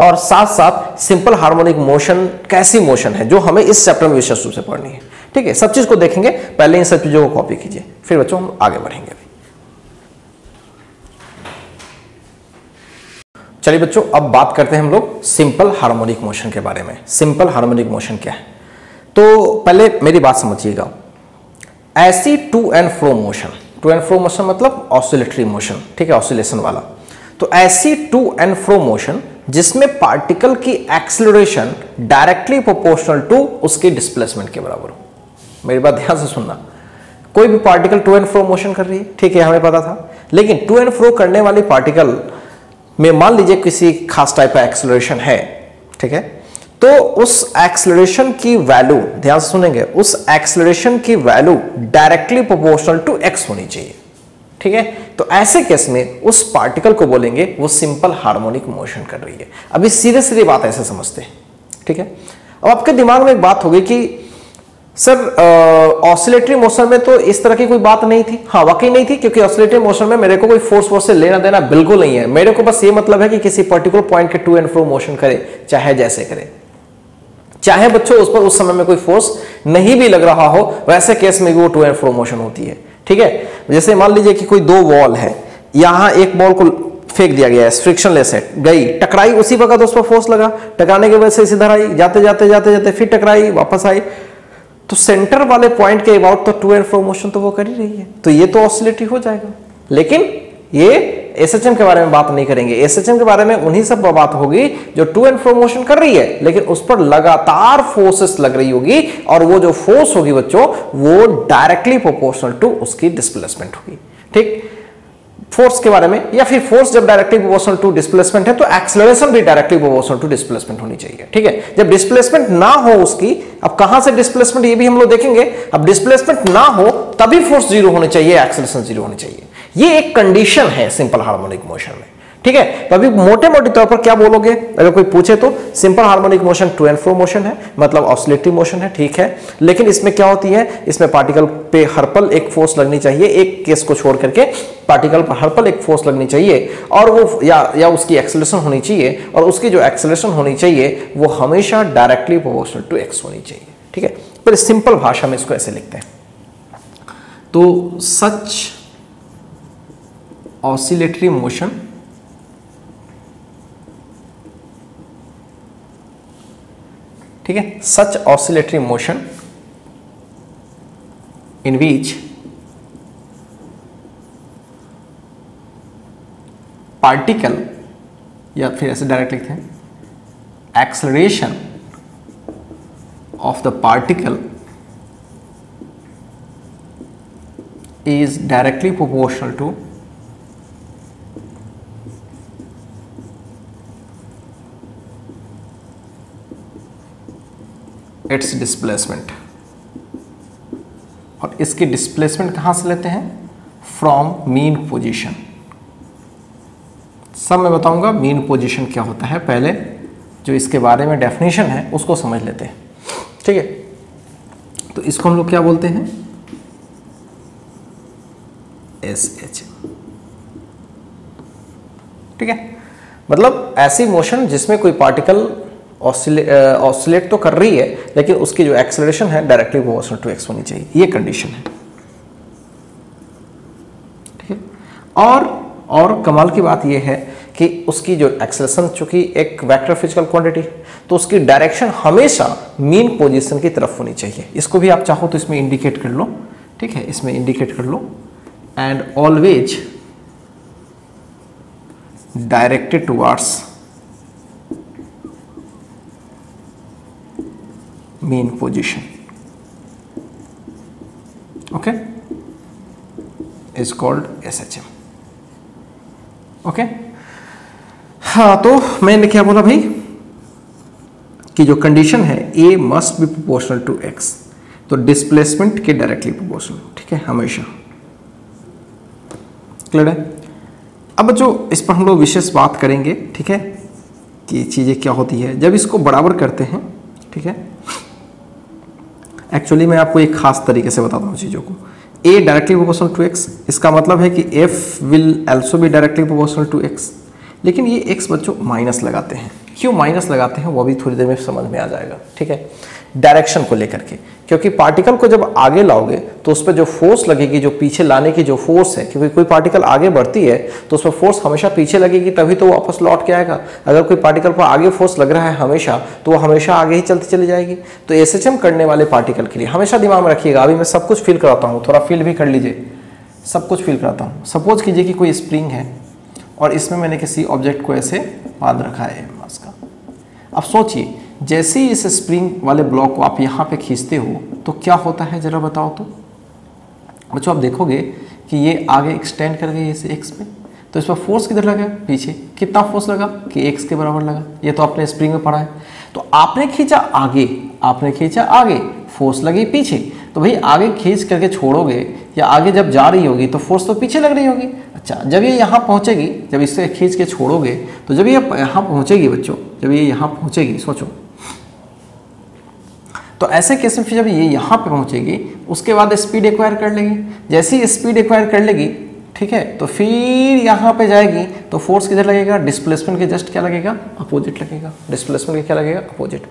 और साथ साथ सिंपल हार्मोनिक मोशन कैसी मोशन है, जो हमें इस चैप्टर में विशेष रूप से पढ़नी है, ठीक है? सब चीज़ को देखेंगे, पहले इन सब चीज़ों को कॉपी कीजिए, फिर बच्चों हम आगे बढ़ेंगे। चलिए बच्चों, अब बात करते हैं हम लोग सिंपल हार्मोनिक मोशन के बारे में। सिंपल हार्मोनिक मोशन क्या है? तो पहले मेरी बात समझिएगा। ऐसी to and fro motion to and fro motion मतलब ऑसिलेटरी मोशन ठीक है ऑसिलेशन वाला। तो ऐसी टू एंड फ्रो मोशन जिसमें पार्टिकल की एक्सलरेशन डायरेक्टली प्रोपोर्शनल टू उसके डिस्प्लेसमेंट के बराबर हो। मेरी बात ध्यान से सुनना। कोई भी particle to and fro motion कर रही है, ठीक है, हमें पता था। लेकिन टू एंड फ्रो करने वाली पार्टिकल में मान लीजिए किसी खास टाइप का एक्सलरेशन है, ठीक है? तो उस एक्सलरेशन की वैल्यू ध्यान सुनेंगे, उस एक्सलरेशन की value directly proportional to X होनी चाहिए, ठीक है? तो ऐसे केस में उस पार्टिकल को बोलेंगे, वो सिंपल हार्मोनिक मोशन कर रही है। अभी सीधे सीधे बात ऐसे समझते हैं, ठीक है? अब आपके दिमाग में एक बात होगी कि सर ऑसिलेटरी मोशन में तो इस तरह की कोई बात नहीं थी। हाँ वाकई नहीं थी, क्योंकि ऑसिलेटरी मोशन में मेरे को कोई फोर्स फोर्स से लेना देना बिल्कुल नहीं है। मेरे को बस ये मतलब है कि किसी पर्टिकुलर पॉइंट के टू एंड फ्रो मोशन करे, चाहे जैसे करे। चाहे बच्चों, उस पर उस समय में कोई फोर्स नहीं भी लग रहा हो, वैसे केस में भी वो टू एंड फ्रो मोशन होती है। ठीक है? जैसे मान लीजिए कि कोई दो वॉल है, यहाँ एक बॉल को फेंक दिया गया है फ्रिक्शनलेस है, गई, टकराई, उसी वक्त उस पर फोर्स लगा। टकराने की वजह से इधर आई जाते जाते जाते जाते फिर टकराई, वापस आई। तो सेंटर वाले पॉइंट के अबाउट तो टू एंड फ्रो मोशन तो वो कर ही रही है। तो ये तो ऑसिलेटरी हो जाएगा। लेकिन ये एस के बारे में बात नहीं करेंगे। एस के बारे में उन्हीं सब बात होगी जो टू एंड फ्रो मोशन कर रही है, लेकिन उस पर लगातार फोर्सेस लग रही होगी और वो जो फोर्स होगी बच्चों, वो डायरेक्टली प्रोपोर्शनल टू उसकी डिस्प्लेसमेंट होगी। ठीक? फोर्स के बारे में, या फिर फोर्स जब डायरेक्टली प्रोपोर्शनल टू डिस्प्लेसमेंट है तो एक्सलरेशन भी डायरेक्टली प्रोपोर्शनल टू डिस्प्लेसमेंट होनी चाहिए, ठीक है? जब डिस्प्लेसमेंट ना हो उसकी, अब कहाँ से डिस्प्लेसमेंट ये भी हम लोग देखेंगे, अब डिस्प्लेसमेंट ना हो, तभी फोर्स ज़ीरो होने चाहिए एक्सेलरेशन ज़ीरो होनी चाहिए। ये एक कंडीशन है सिंपल हार्मोनिक मोशन में, ठीक है? तो अभी मोटे मोटे तौर पर क्या बोलोगे? अगर कोई पूछे तो simple harmonic motion to and fro motion है मतलब ऑसिलेटरी मोशन है, ठीक है? लेकिन इसमें क्या होती है? इसमें पार्टिकल पे हर पल एक फोर्स लगनी चाहिए, एक केस को छोड़ करके पार्टिकल पर हर पल एक फोर्स लगनी चाहिए और वो, या या उसकी एक्सेलेशन होनी चाहिए और उसकी जो एक्सेलेशन होनी चाहिए, वो हमेशा डायरेक्टली प्रोपोर्शनल टू एक्स होनी चाहिए। ठीक है? पर सिंपल भाषा में इसको ऐसे लिखते हैं। तो सच ऑसिलेटरी मोशन ठीक है? Such oscillatory motion in which particle या फिर ऐसे डायरेक्ट लिखते हैं acceleration of the particle is directly proportional to its displacement और इसके डिस्प्लेसमेंट कहाँ से लेते हैं? फ्रॉम मीन पोजीशन सब मैं बताऊँगा मीन पोजीशन क्या होता है पहले, जो इसके बारे में डेफिनेशन है, उसको समझ लेते हैं। ठीक है? तो इसको हम लोग क्या बोलते हैं? एस एच ठीक है? मतलब ऐसी मोशन जिसमें कोई पार्टिकल ऑसिलेट तो कर रही है, लेकिन उसकी जो एक्सेलरेशन है डायरेक्टली प्रोपोर्शनल टू एक्स होनी चाहिए। ये कंडीशन है। ठीक है? और और कमाल की बात यह है कि उसकी जो एक्सेलेशन चूँकि एक वेक्टर फ़िज़िकल क्वांटिटी तो उसकी डायरेक्शन हमेशा मीन पोजीशन की तरफ़ होनी चाहिए। इसको भी आप चाहो तो इसमें इंडिकेट कर लो, ठीक है? इसमें इंडिकेट कर लो। And always directed towards okay is called S H SHM okay? हाँ तो मैंने क्या बोला भाई? कि जो कंडीशन है A must be proportional to X तो डिस्प्लेसमेंट के डायरेक्टली प्रोपोर्शनल ठीक है? हमेशा। क्लियर है? अब जो इस पर हम लोग विशेष बात करेंगे, ठीक है? कि चीज़ें क्या होती है। जब इसको बराबर करते हैं, ठीक है? एक्चुअली मैं आपको एक खास तरीके से बताता हूँ चीज़ों को। A directly proportional to x इसका मतलब है कि एफ़ विल एल्सो भी डायरेक्टली प्रोपोर्शनल टू एक्स लेकिन ये एक्स बच्चों माइनस लगाते हैं। क्यों माइनस लगाते हैं वो भी थोड़ी देर में समझ में आ जाएगा, ठीक है? डायरेक्शन को लेकर के, क्योंकि पार्टिकल को जब आगे लाओगे तो उस पर जो फोर्स लगेगी, जो पीछे लाने की जो फोर्स है, क्योंकि कोई पार्टिकल आगे बढ़ती है तो उस पर फोर्स हमेशा पीछे लगेगी, तभी तो वापस लौट के आएगा। अगर कोई पार्टिकल पर आगे फोर्स लग रहा है हमेशा तो वो हमेशा आगे ही चलती चली जाएगी। तो एस करने वाले पार्टिकल के लिए हमेशा दिमाग में रखिएगा। अभी मैं सब कुछ फील कराता हूँ, थोड़ा फील भी कर लीजिए। सब कुछ फील कराता हूँ। सपोज़ कीजिए कि कोई स्प्रिंग है, और इसमें मैंने किसी ऑब्जेक्ट को ऐसे बाँध रखा है। अब सोचिए, जैसे ही इस स्प्रिंग वाले ब्लॉक को आप यहाँ पे खींचते हो तो क्या होता है ज़रा बताओ तो? बच्चों, आप देखोगे कि ये आगे एक्सटेंड कर गई इस एक्स पे। तो इस पर फोर्स किधर लगा? पीछे। कितना फोर्स लगा? कि एक्स के बराबर लगा। ये तो आपने स्प्रिंग में पढ़ा है। तो आपने खींचा आगे, आपने खींचा आगे। फोर्स लगी पीछे। तो भाई आगे खींच करके छोड़ोगे या आगे जब जा रही होगी तो फोर्स तो पीछे लग रही होगी। अच्छा जब ये यहाँ पहुँचेगी, जब इससे खींच के छोड़ोगे तो जब ये यहाँ पहुँचेगी बच्चों, जब ये यहाँ पहुँचेगी, सोचो। तो ऐसे केस में फिर जब ये यहाँ पे पहुँचेगी, उसके बाद स्पीड एक्वायर कर लेगी। जैसे ही स्पीड एक्वायर कर लेगी ठीक है? तो फिर यहाँ पे जाएगी तो फोर्स किधर लगेगा? डिस्प्लेसमेंट के जस्ट क्या लगेगा? अपोजिट लगेगा। डिस्प्लेसमेंट के क्या लगेगा? अपोजिट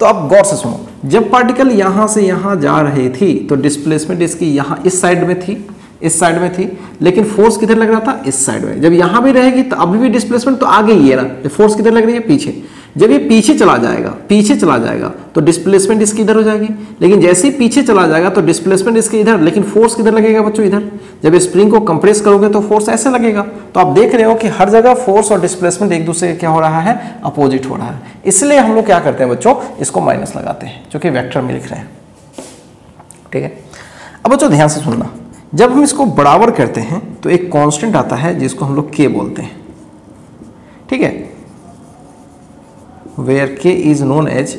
तो अब गौर से सुनो, जब पार्टिकल यहाँ से यहाँ जा रही थी तो डिस्प्लेसमेंट इसकी यहाँ इस साइड में थी, इस साइड में थी, लेकिन फोर्स किधर लग रहा था? इस साइड में। जब यहाँ भी रहेगी तो अभी भी डिस्प्लेसमेंट तो आगे ही है ना। फोर्स किधर लग रही है? पीछे। जब ये पीछे चला जाएगा, पीछे चला जाएगा तो डिस्प्लेसमेंट इसकी इधर हो जाएगी। लेकिन जैसे ही पीछे चला जाएगा तो डिस्प्लेसमेंट इसके इधर, लेकिन फोर्स किधर लगेगा बच्चों इधर? जब स्प्रिंग को कंप्रेस करोगे तो फोर्स ऐसे लगेगा। तो आप देख रहे हो कि हर जगह फोर्स और डिस्प्लेसमेंट एक दूसरे क्या हो रहा है? अपोजिट हो रहा है। इसलिए हम लोग क्या करते हैं बच्चों? इसको माइनस लगाते हैं, जो कि वैक्टर में लिख रहे हैं। ठीक है? अब बच्चों ध्यान से सुनना। जब हम इसको बराबर करते हैं तो एक कांस्टेंट आता है, जिसको हम लोग के बोलते हैं। ठीक है? Where k is known as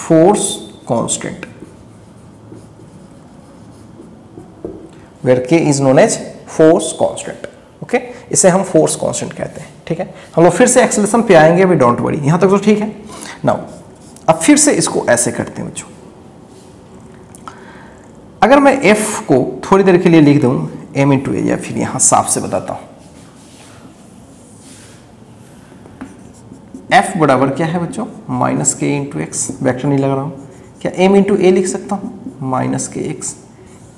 force constant where K is known as force constant okay इसे हम फोर्स कांस्टेंट कहते हैं, ठीक है? हम लोग फिर से एक्सेलेशन पे आएँगे, अभी डोंट वरी यहाँ तक तो ठीक है? नाउ अब फिर से इसको ऐसे करते हैं बच्चों। अगर मैं f को थोड़ी देर के लिए लिख दूँ, m इंटू ए या फिर यहाँ साफ़ से बताता हूँ। F बराबर क्या है बच्चों? माइनस के इंटू एक्स वैक्टर नहीं लग रहा हूँ। क्या m इंटू ए लिख सकता हूँ? माइनस के एक्स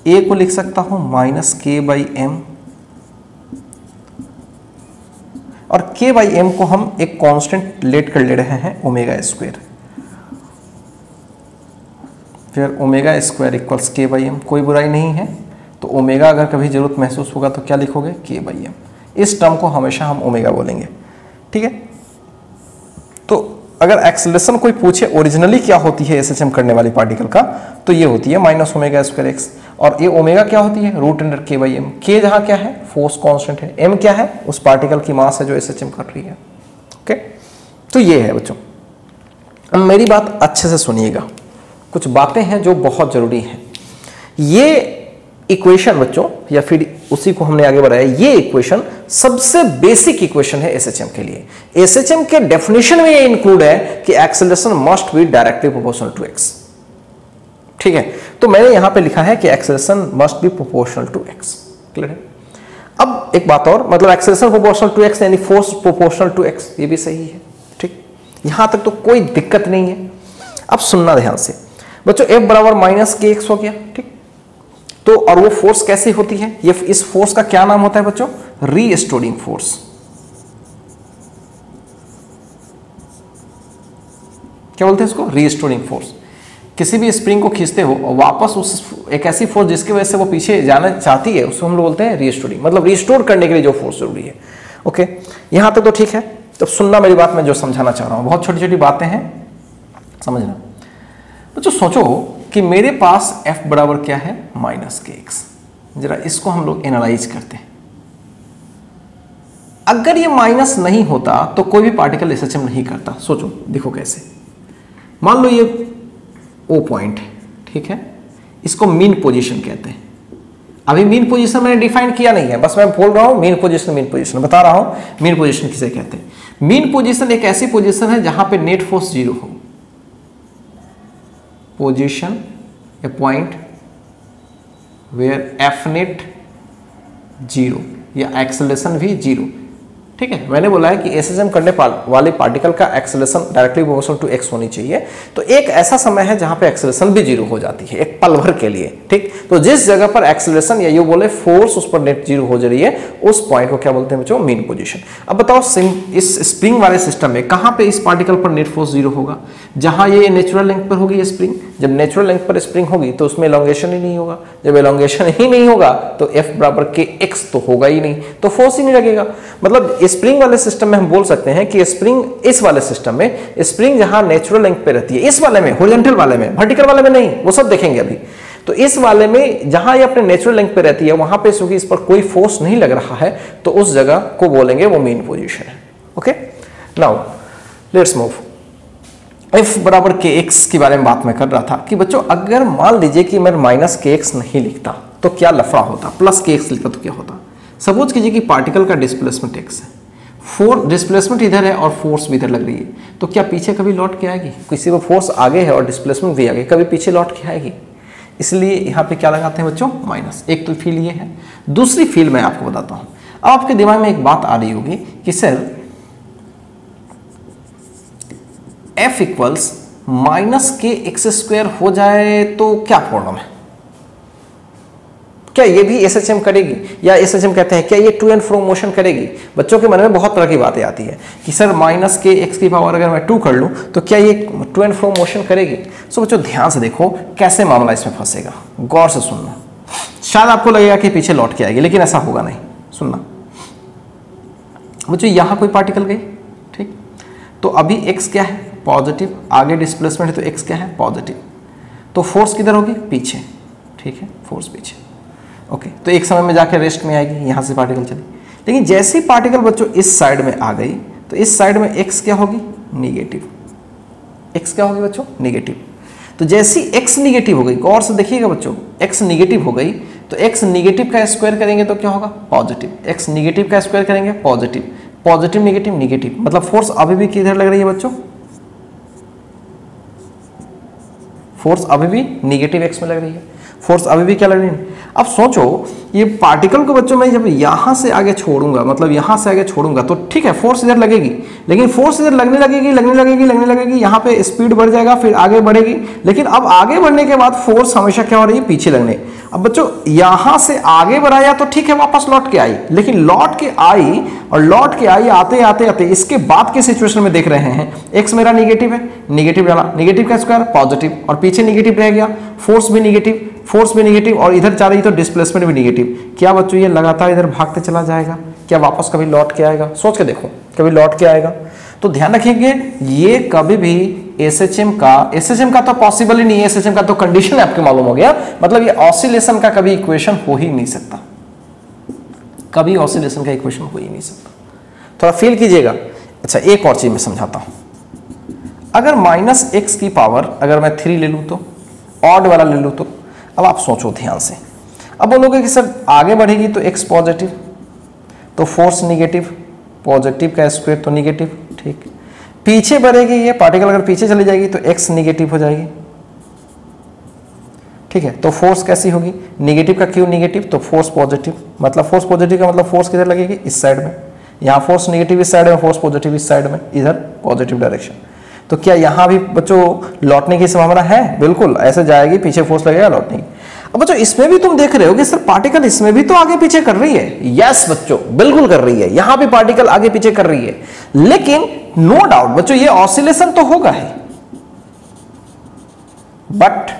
ए को लिख सकता हूँ माइनस के बाई एम और के बाई एम को हम एक कांस्टेंट लेट कर ले रहे हैं ओमेगा स्क्वायर फिर omega square equals K by M कोई बुराई नहीं है। तो ओमेगा अगर कभी ज़रूरत महसूस होगा तो क्या लिखोगे? के बाई एम इस टर्म को हमेशा हम ओमेगा बोलेंगे। ठीक है? तो अगर एक्सलेशन कोई पूछे ओरिजिनली क्या होती है एसएचएम करने वाली पार्टिकल का तो ये होती है माइनस ओमेगा स्क्वायर एक्स और ये ओमेगा क्या होती है? Root under K by M के जहाँ क्या है? फोर्स कांस्टेंट है। एम क्या है? उस पार्टिकल की मास है जो एसएचएम कर रही है। ओके तो ये है बच्चों। अब मेरी बात अच्छे से सुनिएगा। कुछ बातें हैं जो बहुत ज़रूरी हैं। ये इक्वेशन बच्चों या फिर उसी को हमने आगे बढ़ाया, ये इक्वेशन सबसे बेसिक इक्वेशन है एसएचएम के लिए। एसएचएम के डेफिनेशन में ये इंक्लूड है कि acceleration must be directly proportional to X ठीक है? तो मैंने यहाँ पे लिखा है कि acceleration must be proportional to X clear है? अब एक बात और मतलब एक्सेलरेशन प्रोपोर्शनल टू एक्स यानी फोर्स प्रोपोर्शनल टू एक्स ये भी सही है। ठीक? यहाँ तक तो कोई दिक्कत नहीं है। अब सुनना ध्यान से। बच्चों एफ़ बराबर माइनस के एक्स हो गया। ठीक? तो और वो फोर्स कैसे होती है? ये इस फोर्स का क्या नाम होता है बच्चों? रीस्टोरिंग फोर्स क्या बोलते हैं इसको? रीस्टोरिंग फोर्स किसी भी स्प्रिंग को खींचते हो और वापस उस एक ऐसी फोर्स जिसकी वजह से वो पीछे जाना चाहती है, उसको हम लोग बोलते हैं रीस्टोरिंग मतलब रिस्टोर करने के लिए जो फोर्स ज़रूरी है. ओके यहाँ तक तो ठीक है. तो सुनना मेरी बात मैं जो समझाना चाह रहा हूँ. बहुत छोटी छोटी बातें हैं. समझना. बच्चों सोचो कि मेरे पास f बराबर क्या है? माइनस के एक्स जरा इसको हम लोग एनालाइज करते हैं। अगर ये माइनस नहीं होता तो कोई भी पार्टिकल एस नहीं करता। सोचो, देखो कैसे। मान लो ये ओ पॉइंट है, ठीक है? इसको मीन पोजीशन कहते हैं। अभी मीन पोजीशन मैंने डिफाइन किया नहीं है। बस मैं बोल रहा हूँ मीन पोजीशन मीन पोजीशन बता रहा हूँ मीन पोजीशन किसे कहते हैं? मीन पोजीशन एक ऐसी पोजीशन है जहाँ पे नेट फोर्स ज़ीरो हो। Position a point where f net zero या एक्सेलेशन भी ज़ीरो ठीक है? मैंने बोला है कि एस करने वाले पार्टिकल का acceleration directly proportional to X होनी चाहिए। तो एक ऐसा समय है जहाँ पे एक्सेलेशन भी ज़ीरो हो जाती है, एक पल भर के लिए, ठीक? तो जिस जगह पर एक्सेलेशन या यू बोले फोर्स उस पर नेट ज़ीरो हो जा रही है, उस पॉइंट को क्या बोलते हैं बच्चों? मीन पोजिशन अब बताओ इस स्प्रिंग वाले सिस्टम में कहाँ पर इस पार्टिकल पर नेट फोर्स ज़ीरो होगा? जहाँ ये नेचुरल लेंथ पर होगी स्प्रिंग जब नेचुरल लेंथ पर स्प्रिंग होगी तो उसमें एलोंगेशन ही नहीं होगा। जब एलोंगेशन ही नहीं होगा तो एफ़ बराबर के एक्स तो होगा ही नहीं। तो फोर्स ही नहीं लगेगा। मतलब स्प्रिंग वाले सिस्टम में हम बोल सकते हैं कि स्प्रिंग इस वाले सिस्टम में स्प्रिंग जहाँ नेचुरल लेंथ पे रहती है, इस वाले में होरिजेंटल वाले में वर्टिकल वाले में नहीं, वो सब देखेंगे अभी। तो इस वाले में जहाँ ये अपने नेचुरल लेंथ पे रहती है, वहाँ पे क्योंकि इस पर कोई फोर्स नहीं लग रहा है तो उस जगह को बोलेंगे वो मेन पोजिशन है। Okay now let's move F बराबर के एक्स के बारे में बात मैं कर रहा था कि बच्चों, अगर मान लीजिए कि मैं माइनस के एक्स नहीं लिखता तो क्या लफड़ा होता? प्लस के एक्स लिखता तो क्या होता? सपोज़ कीजिए कि पार्टिकल का डिस्प्लेसमेंट एक्स है। फोर्स डिस्प्लेसमेंट इधर है और फोर्स भी इधर लग रही है। तो क्या पीछे कभी लौट के आएगी? किसी को फोर्स आगे है और डिस्प्लेसमेंट भी आगे कभी पीछे लौट के आएगी? इसलिए यहाँ पे क्या लगाते हैं बच्चों? माइनस एक तो फील ये है। दूसरी फील मैं आपको बताता हूँ। अब आपके दिमाग में एक बात आ रही होगी कि sir F equals minus K X square हो जाए तो क्या प्रॉब्लम है? क्या ये भी एसएचएम करेगी? या एसएचएम कहते हैं, क्या ये टू एंड फ्रो मोशन करेगी? बच्चों के मन में बहुत तरह की बातें आती है कि सर माइनस के एक्स की पावर अगर मैं टू कर लूँ तो क्या ये टू एंड फ्रो मोशन करेगी? सो बच्चों, ध्यान से देखो कैसे मामला इसमें फंसेगा। गौर से सुनना। शायद आपको लगेगा कि पीछे लौट के आएगी, लेकिन ऐसा होगा नहीं। सुनना। बच्चों, यहाँ कोई पार्टिकल गई? ठीक। तो अभी एक्स क्या है? पॉजिटिव आगे डिस्प्लेसमेंट है तो एक्स क्या है? पॉजिटिव तो फोर्स किधर होगी? पीछे। ठीक है? फोर्स पीछे। ओके तो एक समय में जाकर रेस्ट में आएगी, यहाँ से पार्टिकल चली। लेकिन जैसे ही पार्टिकल बच्चों इस साइड में आ गई तो इस साइड में एक्स क्या होगी? निगेटिव एक्स क्या होगी बच्चों? निगेटिव तो जैसी एक्स निगेटिव हो गई, गौर से देखिएगा बच्चों एक्स निगेटिव हो गई तो एक्स निगेटिव का स्क्वायर करेंगे तो क्या होगा? पॉजिटिव एक्स निगेटिव का स्क्वायर करेंगे पॉजिटिव पॉजिटिव निगेटिव निगेटिव मतलब फोर्स अभी भी किधर लग रही है बच्चों? फोर्स अभी भी निगेटिव एक्स में लग रही है। फोर्स अभी भी क्या लग रही है अब सोचो, ये पार्टिकल को बच्चों मैं जब यहाँ से आगे छोड़ूँगा मतलब यहाँ से आगे छोड़ूँगा तो ठीक है फोर्स इधर लगेगी, लेकिन फोर्स इधर लगने लगेगी लगने लगेगी लगने लगेगी, यहाँ पे स्पीड बढ़ जाएगा, फिर आगे बढ़ेगी, लेकिन अब आगे बढ़ने के बाद फोर्स हमेशा क्या हो रही है, पीछे लगने। अब बच्चों, यहाँ से आगे बढ़ाया तो ठीक है, वापस लौट के आई, लेकिन लौट के आई और लौट के आई आते आते आते, इसके बाद के सिचुएशन में देख रहे हैं। एक्स मेरा निगेटिव है निगेटिव डाला निगेटिव का स्क्वायर पॉजिटिव और पीछे निगेटिव रह गया फोर्स भी निगेटिव फोर्स भी निगेटिव और इधर जा रही तो डिस्प्लेसमेंट भी निगेटिव क्या बच्चों, ये लगातार इधर भागते चला जाएगा? क्या वापस कभी लौट के आएगा? सोच के देखो, कभी लौट के आएगा। तो ध्यान रखिए ये कभी भी एसएचएम का एसएचएम का तो पॉसिबल ही नहीं है एस का तो कंडीशन आपके मालूम हो गया। मतलब ये ऑसिलेशन का कभी इक्वेशन हो ही नहीं सकता। कभी ऑसिलेशन का इक्वेशन हो ही नहीं सकता। थोड़ा फील कीजिएगा। अच्छा एक और चीज़ मैं समझाता हूँ। अगर माइनस एक्स की पावर अगर मैं थ्री ले लूँ तो ऑड वाला ले लूँ तो अब आप सोचो ध्यान से। अब बोलोगे कि सर आगे बढ़ेगी तो एक्स पॉजिटिव तो फोर्स निगेटिव पॉजिटिव का स्क्वायर तो निगेटिव ठीक। पीछे बढ़ेगी ये पार्टिकल अगर पीछे चली जाएगी तो एक्स निगेटिव हो जाएगी। ठीक है तो फोर्स कैसी होगी? निगेटिव का क्यों निगेटिव तो फोर्स पॉजिटिव मतलब फोर्स पॉजिटिव का मतलब फोर्स किधर लगेगी? इस साइड में। यहाँ फोर्स निगेटिव इस साइड में फोर्स पॉजिटिव इस साइड में, इधर पॉजिटिव डायरेक्शन तो क्या यहाँ भी बच्चों लौटने की संभावना है? बिल्कुल, ऐसे जाएगी, पीछे फोर्स लगेगा, लौटने। की अब बच्चों, इसमें भी तुम देख रहे हो कि सर पार्टिकल इसमें भी तो आगे पीछे कर रही है। यस बच्चों, बिल्कुल कर रही है। यहाँ भी पार्टिकल आगे पीछे कर रही है। लेकिन नो डाउट बच्चों, ये ऑसिलेशन तो होगा ही। बट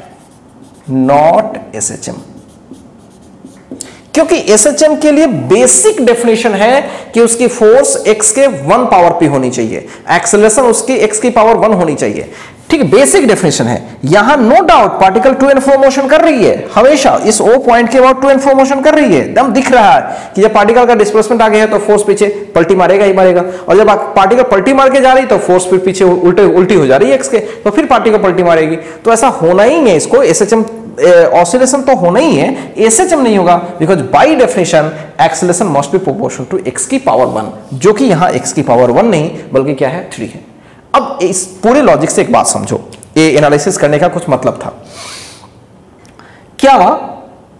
नॉट एसएचएम क्योंकि एसएचएम के लिए बेसिक डेफिनेशन है कि उसकी फोर्स एक्स के वन पावर पे होनी चाहिए। एक्सेलरेशन उसकी एक्स की पावर वन होनी चाहिए। ठीक बेसिक डेफिनेशन है। यहाँ no doubt particle to and fro motion कर रही है। हमेशा इस ओ पॉइंट के बाद टू एंड फ्रो मोशन कर रही है। एकदम दिख रहा है कि जब पार्टिकल का डिस्प्लेसमेंट आ गया है तो फोर्स पीछे पलटी मारेगा ही मारेगा। और जब पार्टिकल पलटी मार के जा रही तो फोर्स फिर पीछे उल्टे, उल्टी हो जा रही है एक्स के। तो फिर पार्टिकल पलटी मारेगी। तो ऐसा होना ही है। इसको एसएचएम ऑसिलेशन तो होना ही है। एसएचएम नहीं होगा because by definition acceleration must be proportional to X की पावर वन जो कि यहाँ एक्स की पावर वन नहीं, बल्कि क्या है? थ्री है। अब इस पूरे लॉजिक से एक बात समझो। ये एनालिसिस करने का कुछ मतलब था। क्या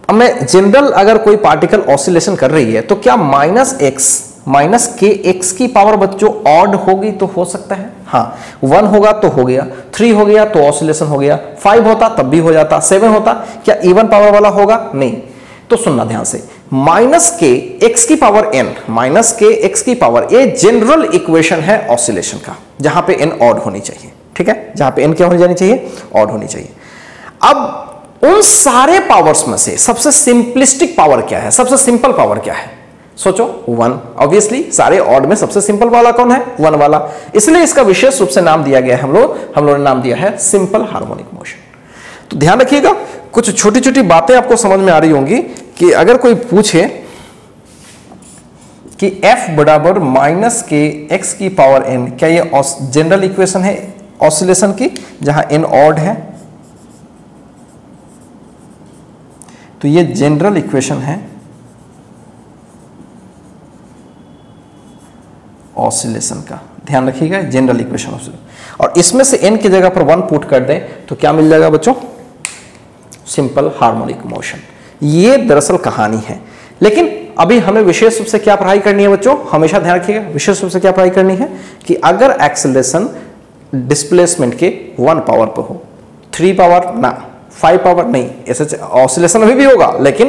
अब मैं जनरल अगर कोई पार्टिकल ऑसिलेशन कर रही है तो क्या minus X minus K X की पावर बच्चों ऑड होगी तो हो सकता है? हाँ वन होगा तो हो गया थ्री हो गया तो ऑसिलेशन हो गया फाइव होता तब भी हो जाता सेवन होता, क्या इवन पावर वाला होगा? नहीं। तो सुनना ध्यान से माइनस के एक्स की power N minus K X की पावर ये जनरल इक्वेशन है ऑसिलेशन का, जहाँ पे एन ऑड होनी चाहिए, ठीक है? जहाँ पे एन क्या होनी जानी चाहिए? ऑड होनी चाहिए। अब उन सारे पावर्स में से सबसे सिंपलिस्टिक पावर क्या है? सबसे सिंपल पावर क्या है? सोचो वन ऑब्वियसली सारे ऑड में सबसे सिंपल वाला कौन है? वन वाला। इसलिए इसका विशेष रूप से नाम दिया गया है हम लोग। हम लोगों ने नाम दिया है सिंपल हार्मोनिक मोशन तो ध्यान रखिएगा, कुछ छोटी छोटी बातें आपको समझ में आ रही होंगी कि अगर कोई पूछे कि f बराबर माइनस के x की पावर n, क्या ये जनरल इक्वेशन है? ऑसिलेशन की, जहाँ n ऑड है। तो ये जनरल इक्वेशन है। ऑसिलेशन का। ध्यान रखिएगा जनरल इक्वेशन ऑसिलेशन और इसमें से एन की जगह पर वन पुट कर दें तो क्या मिल जाएगा बच्चों? सिंपल हार्मोनिक मोशन ये दरअसल कहानी है। लेकिन अभी हमें विशेष रूप से क्या पढ़ाई करनी है बच्चों? हमेशा ध्यान रखिएगा, विशेष रूप से क्या पढ़ाई करनी है? कि अगर एक्सेलरेशन डिस्प्लेसमेंट के वन पावर पर हो थ्री पावर ना फाइव पावर नहीं एस एच ऑसिलेशन अभी भी होगा, लेकिन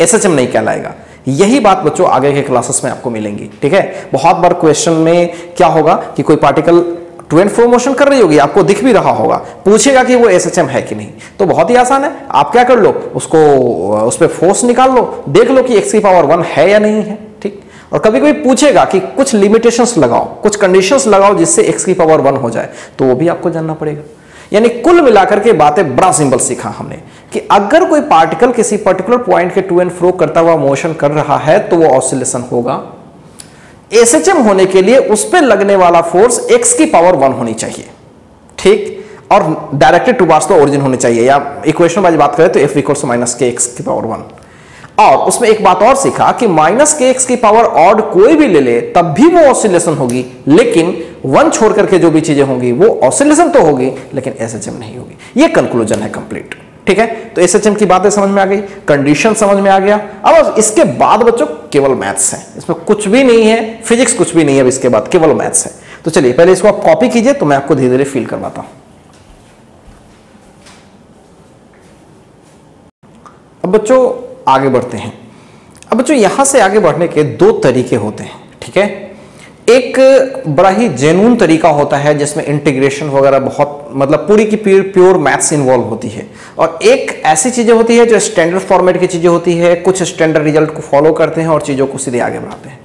एस एच एम नहीं कहलाएगा। यही बात बच्चों आगे के क्लासेस में आपको मिलेंगी, ठीक है? बहुत बार क्वेश्चन में क्या होगा कि कोई particle to and fro motion कर रही होगी, आपको दिख भी रहा होगा, पूछेगा कि वो एसएचएम है कि नहीं। तो बहुत ही आसान है, आप क्या कर लो, उसको, उस पर फोर्स निकाल लो, देख लो कि एक्स की पावर वन है या नहीं है, ठीक? और कभी कभी पूछेगा कि कुछ लिमिटेशंस लगाओ, कुछ कंडीशंस लगाओ जिससे एक्स की पावर वन हो जाए तो वो भी आपको जानना पड़ेगा। यानी कुल मिलाकर के बातें बड़ा सिंबल सीखा हमने कि अगर कोई पार्टिकल किसी पर्टिकुलर पॉइंट के टू एंड फ्रो करता हुआ मोशन कर रहा है तो वो ऑसिलेशन होगा। एसएचएम होने के लिए उस पर लगने वाला फोर्स एक्स की पावर वन होनी चाहिए। ठीक? और डायरेक्टेड टूवर्ड्स तो ओरिजिन होनी चाहिए। या इक्वेशन वाली बात करें तो F equals minus K X की पावर वन और उसमें एक बात और सीखा कि माइनस के एक्स की पावर ऑड कोई भी ले ले, तब भी वो ऑसिलेशन होगी। लेकिन वन छोड़ करके जो भी चीज़ें होंगी, वो ऑसिलेशन तो होगी, लेकिन एसएचएम नहीं होगी। ये कंक्लूजन है कंप्लीट ठीक है? तो एसएचएम की बातें समझ में आ गई कंडीशन समझ में आ गया। अब इसके बाद बच्चों, केवल मैथ्स है। इसमें कुछ भी नहीं है फिजिक्स कुछ भी नहीं है, अब इसके बाद केवल मैथ्स है। तो चलिए, पहले इसको आप कॉपी कीजिए तो मैं आपको धीरे धीरे फील करवाता हूँ। अब बच्चों आगे बढ़ते हैं। अब बच्चों, यहाँ से आगे बढ़ने के दो तरीके होते हैं, ठीक है? एक बड़ा ही जेनून तरीका होता है, जिसमें इंटीग्रेशन वगैरह बहुत मतलब पूरी की प्योर प्योर मैथ्स इन्वॉल्व होती है। और एक ऐसी चीज़ें होती है, जो स्टैंडर्ड फॉर्मेट की चीज़ें होती है, कुछ स्टैंडर्ड रिज़ल्ट को फॉलो करते हैं और चीज़ों को सीधे आगे बढ़ाते हैं।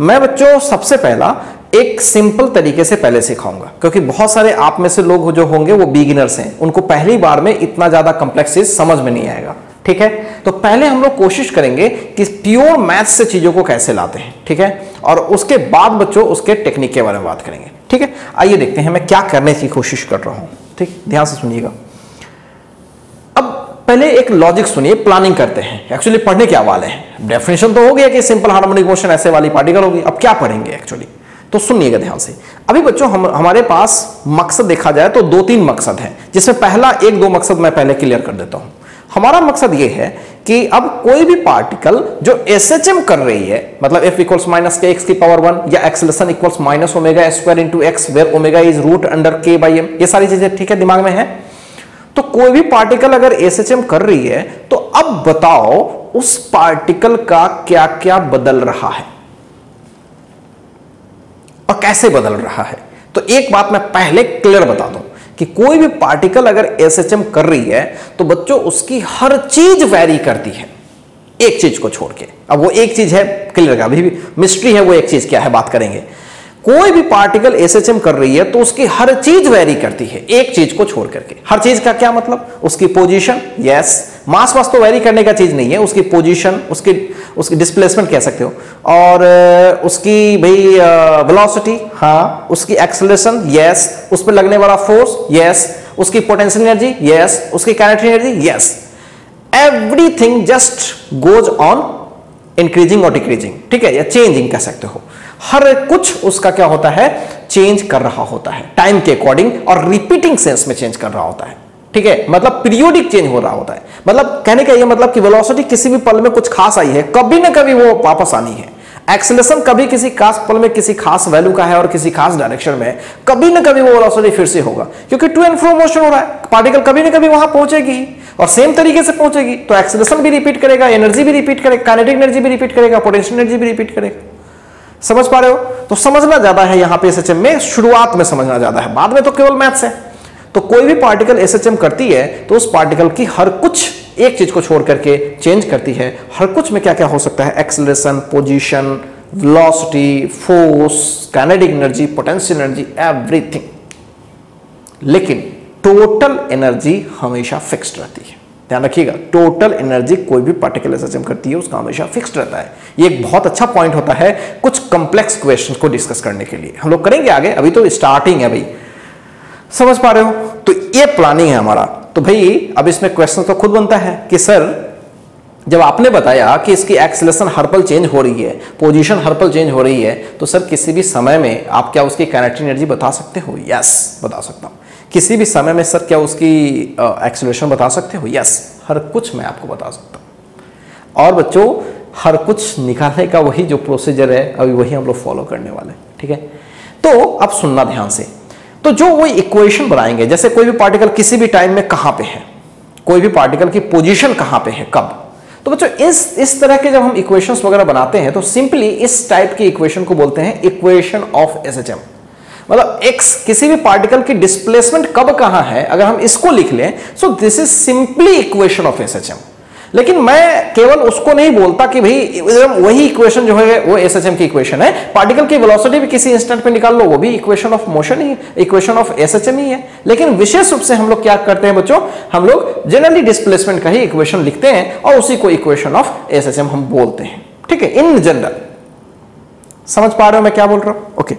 मैं बच्चों, सबसे पहला, एक सिंपल तरीके से पहले सिखाऊँगा, क्योंकि बहुत सारे आप में से लोग जो होंगे, वो बिगिनर्स हैं। उनको पहली बार में इतना ज़्यादा कम्प्लेक्स समझ में नहीं आएगा। ठीक है? तो पहले हम लोग कोशिश करेंगे कि प्योर मैथ्स से चीज़ों को कैसे लाते हैं, ठीक है? और उसके बाद बच्चों उसके टेक्निक के बारे में बात करेंगे, ठीक है? आइए देखते हैं, मैं क्या करने की कोशिश कर रहा हूँ, ठीक? ध्यान से सुनिएगा। अब पहले एक लॉजिक सुनिए प्लानिंग करते हैं। एक्चुअली पढ़ने क्या वाले हैं। डेफिनेशन तो हो गया कि सिंपल हार्मोनिक मोशन ऐसे वाली पार्टिकल होगी। अब क्या पढ़ेंगे एक्चुअली तो सुनिएगा ध्यान से। अभी बच्चों हम, हमारे पास मकसद देखा जाए तो दो तीन मकसद हैं, जिसमें पहला एक दो मकसद मैं पहले क्लियर कर देता हूँ। हमारा मकसद ये है कि अब कोई भी पार्टिकल जो एस एच एम कर रही है मतलब F equals minus K X की पावर वन या acceleration equals minus omega square into X where omega is root under K by M ये सारी चीज़ें ठीक है, दिमाग में है? तो कोई भी पार्टिकल अगर एस एच एम कर रही है तो अब बताओ उस पार्टिकल का क्या क्या बदल रहा है। और कैसे बदल रहा है? तो एक बात मैं पहले क्लियर बता दूँ। कि कोई भी पार्टिकल अगर एस एच एम कर रही है तो बच्चों उसकी हर चीज़ वैरी करती है। एक चीज़ को छोड़ के। अब वो एक चीज़ है क्लियर अभी भी मिस्ट्री है, वो एक चीज़ क्या है, बात करेंगे। कोई भी पार्टिकल एसएचएम कर रही है तो उसकी हर चीज़ वेरी करती है, एक चीज़ को छोड़ करके। हर चीज़ का क्या मतलब? उसकी पोजीशन यस मास वास तो वेरी करने का चीज़ नहीं है, उसकी पोजीशन उसकी उसकी डिस्प्लेसमेंट कह सकते हो। और उसकी भाई वेलोसिटी हाँ उसकी एक्सलेशन यस उस पर लगने वाला फोर्स यस उसकी पोटेंशियल एनर्जी यस उसकी kinetic energy yes everything just goes on increasing और डिक्रीजिंग ठीक है? या चेंजिंग कह सकते हो। हर कुछ उसका क्या होता है? चेंज कर रहा होता है। टाइम के अकॉर्डिंग और रिपीटिंग सेंस में चेंज कर रहा होता है। ठीक है? मतलब पीरियोडिक चेंज हो रहा होता है। मतलब कहने का ये मतलब कि वेलोसिटी किसी भी पल में कुछ खास आई है, कभी ना कभी वो वापस आनी है। एक्सलेशन कभी किसी खास पल में किसी खास वैल्यू का है और किसी खास डायरेक्शन में कभी ना कभी वो वेलोसिटी फिर से होगा। क्योंकि टू एंड फ्रो मोशन हो रहा है। पार्टिकल कभी ना कभी वहाँ पहुंचेगी और सेम तरीके से पहुंचेगी। तो एक्सलेशन भी रिपीट करेगा एनर्जी भी रिपीट करेगा काइनेटिक एनर्जी भी रिपीट करेगा पोटेंशियल एनर्जी भी रिपीट करेगा। समझ पा रहे हो? तो समझना ज़्यादा है यहाँ पे एसएचएम में, शुरुआत में समझना ज़्यादा है, बाद में तो केवल मैथ्स है। तो कोई भी पार्टिकल एसएचएम करती है तो उस पार्टिकल की हर कुछ एक चीज़ को छोड़ करके चेंज करती है। हर कुछ में क्या क्या हो सकता है? Acceleration position velocity force kinetic energy potential energy everything लेकिन टोटल एनर्जी हमेशा फिक्स्ड रहती है। ध्यान रखिएगा टोटल एनर्जी कोई भी पार्टिकल एसएचएम करती है, उसका हमेशा फिक्स्ड रहता है। ये एक बहुत अच्छा पॉइंट होता है। कुछ कंप्लेक्स क्वेश्चंस को डिस्कस करने के लिए। हम लोग करेंगे आगे, अभी तो स्टार्टिंग है भाई। समझ पा रहे हो? तो ये प्लानिंग है हमारा। तो भाई, अब इसमें क्वेश्चन तो खुद बनता है कि सर जब आपने बताया कि इसकी एक्सलेशन हर पल चेंज हो रही है पोजीशन हर पल चेंज हो रही है तो सर किसी भी समय में आप क्या उसकी कैनेटिक एनर्जी बता सकते हो? यस बता सकता हूँ। किसी भी समय में सर क्या उसकी एक्सलेशन बता सकते हो? यस हर कुछ मैं आपको बता सकता हूँ। और बच्चों हर कुछ निकालने का वही जो प्रोसीजर है, अभी वही हम लोग फॉलो करने वाले हैं, ठीक है? तो अब सुनना ध्यान से। तो जो वो इक्वेशन बनाएँगे, जैसे कोई भी पार्टिकल किसी भी टाइम में कहाँ पे है? कोई भी पार्टिकल की पोजीशन कहाँ पे है? कब? तो बच्चों, इस इस तरह के जब हम इक्वेशंस वगैरह बनाते हैं तो सिंपली इस टाइप की इक्वेशन को बोलते हैं इक्वेशन ऑफ़ एसएचएम मतलब x किसी भी पार्टिकल की डिस्प्लेसमेंट कब कहाँ है, अगर हम इसको लिख लें so this is simply equation of SHM लेकिन मैं केवल उसको नहीं बोलता कि भाई वही इक्वेशन जो है, वो एस की इक्वेशन है। पार्टिकल की वेलोसिटी भी किसी इंस्टेंट पे निकाल लो, वो भी इक्वेशन ऑफ़ मोशन ही इक्वेशन ऑफ़ एस ही है। लेकिन विशेष रूप से हम लोग क्या करते हैं बच्चों? हम लोग जनरली डिस्प्लेसमेंट का ही इक्वेशन लिखते हैं और उसी को इक्वेशन ऑफ़ एसएचएम हम बोलते हैं। ठीक है इन जनरल समझ पा रहे हो मैं क्या बोल रहा हूँ? ओके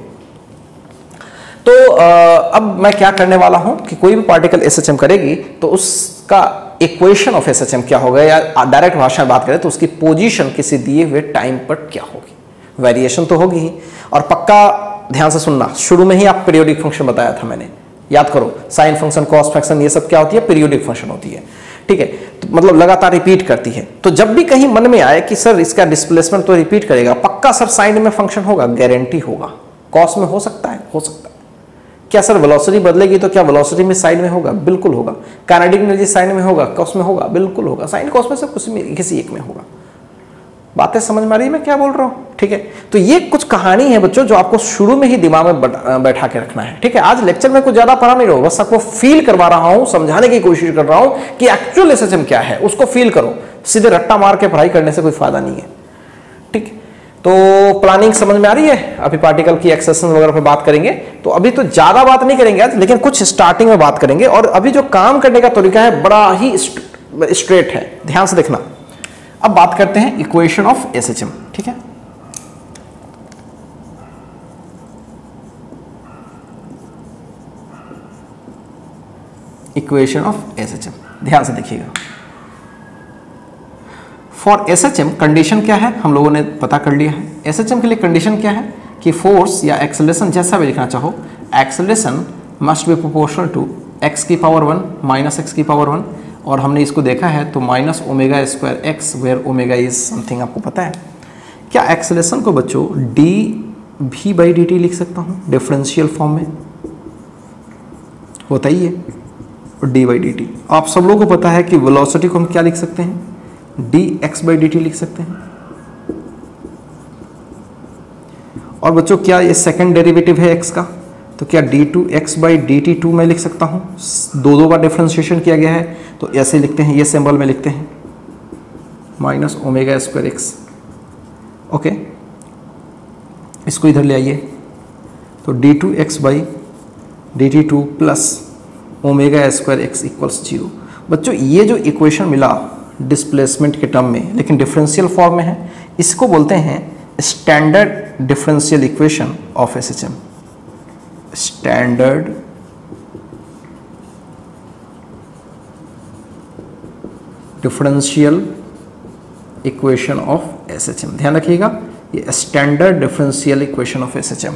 तो अब मैं क्या करने वाला हूँ कि कोई भी पार्टिकल एसएचएम करेगी तो उसका इक्वेशन ऑफ़ एसएचएम क्या होगा? या डायरेक्ट भाषा में बात करें तो उसकी पोजीशन किसी दिए हुए टाइम पर क्या होगी? वेरिएशन तो होगी ही। और पक्का ध्यान से सुनना, शुरू में ही आप पीरियोडिक फ़ंक्शन बताया था मैंने। याद करो साइन फ़ंक्शन कॉस फ़ंक्शन ये सब क्या होती है? पीरियोडिक फ़ंक्शन होती है। ठीक है? तो मतलब लगातार रिपीट करती है। तो जब भी कहीं मन में आए कि, सर, इसका डिस्प्लेसमेंट तो रिपीट करेगा। पक्का सर साइन में फ़ंक्शन होगा गारंटी होगा। कॉस में हो सकता है, हो सकता है। क्या सर वेलोसिटी बदलेगी तो क्या वेलोसिटी में साइन में होगा? बिल्कुल होगा। काइनेटिक एनर्जी साइन में होगा कॉस में होगा, बिल्कुल होगा। साइन कॉस में से कुछ में, किसी एक में होगा। बातें समझ में आ रही है? मैं क्या बोल रहा हूँ? ठीक है? तो ये कुछ कहानी है बच्चों, जो आपको शुरू में ही दिमाग में बैठा के रखना है। ठीक है? आज लेक्चर में कुछ ज़्यादा पढ़ा नहीं रहो बस आपको फील करवा रहा हूँ, समझाने की कोशिश कर रहा हूँ कि एक्चुअल क्या है, उसको फील करो। सीधे रट्टा मार के पढ़ाई करने से कोई फ़ायदा नहीं है। तो प्लानिंग समझ में आ रही है? अभी पार्टिकल की एक्सेशन वगैरह पर बात करेंगे। तो अभी तो ज़्यादा बात नहीं करेंगे आज, लेकिन कुछ स्टार्टिंग में बात करेंगे। और अभी जो काम करने का तरीका है, बड़ा ही स्ट्रेट है। ध्यान से देखना। अब बात करते हैं इक्वेशन ऑफ़ एसएचएम ठीक है? इक्वेशन ऑफ़ एसएचएम ध्यान से देखिएगा। For S H M condition क्या है? हम लोगों ने पता कर लिया है। एस एच एम के लिए कंडीशन क्या है? कि फोर्स या एक्सलेशन जैसा भी लिखना चाहो acceleration must be proportional to X की पावर वन माइनस एक्स की पावर वन और हमने इसको देखा है तो minus omega square X where omega is something आपको पता है। क्या एक्सलेशन को बच्चों डी भी बाई डी टी लिख सकता हूँ? डिफरेंशियल फॉर्म में। होता ही है डी बाई डी टी आप सब लोगों को पता है कि वेलोसिटी को हम क्या लिख सकते हैं? D X by D T लिख सकते हैं। और बच्चों, क्या ये सेकंड डेरिवेटिव है एक्स का? तो क्या D two X by D T two में लिख सकता हूँ? दो दो बार डिफ्रेंशिएशन किया गया है तो ऐसे लिखते हैं, ये सिंबल में लिखते हैं। Minus omega square X okay इसको इधर ले आइए। तो D two X by D T two plus omega square X equals zero बच्चों, ये जो इक्वेशन मिला डिस्प्लेसमेंट के टर्म में, लेकिन डिफरेंशियल फॉर्म में है। इसको बोलते हैं standard differential equation of S H M standard differential equation of S H M ध्यान रखिएगा, ये standard differential equation of S H M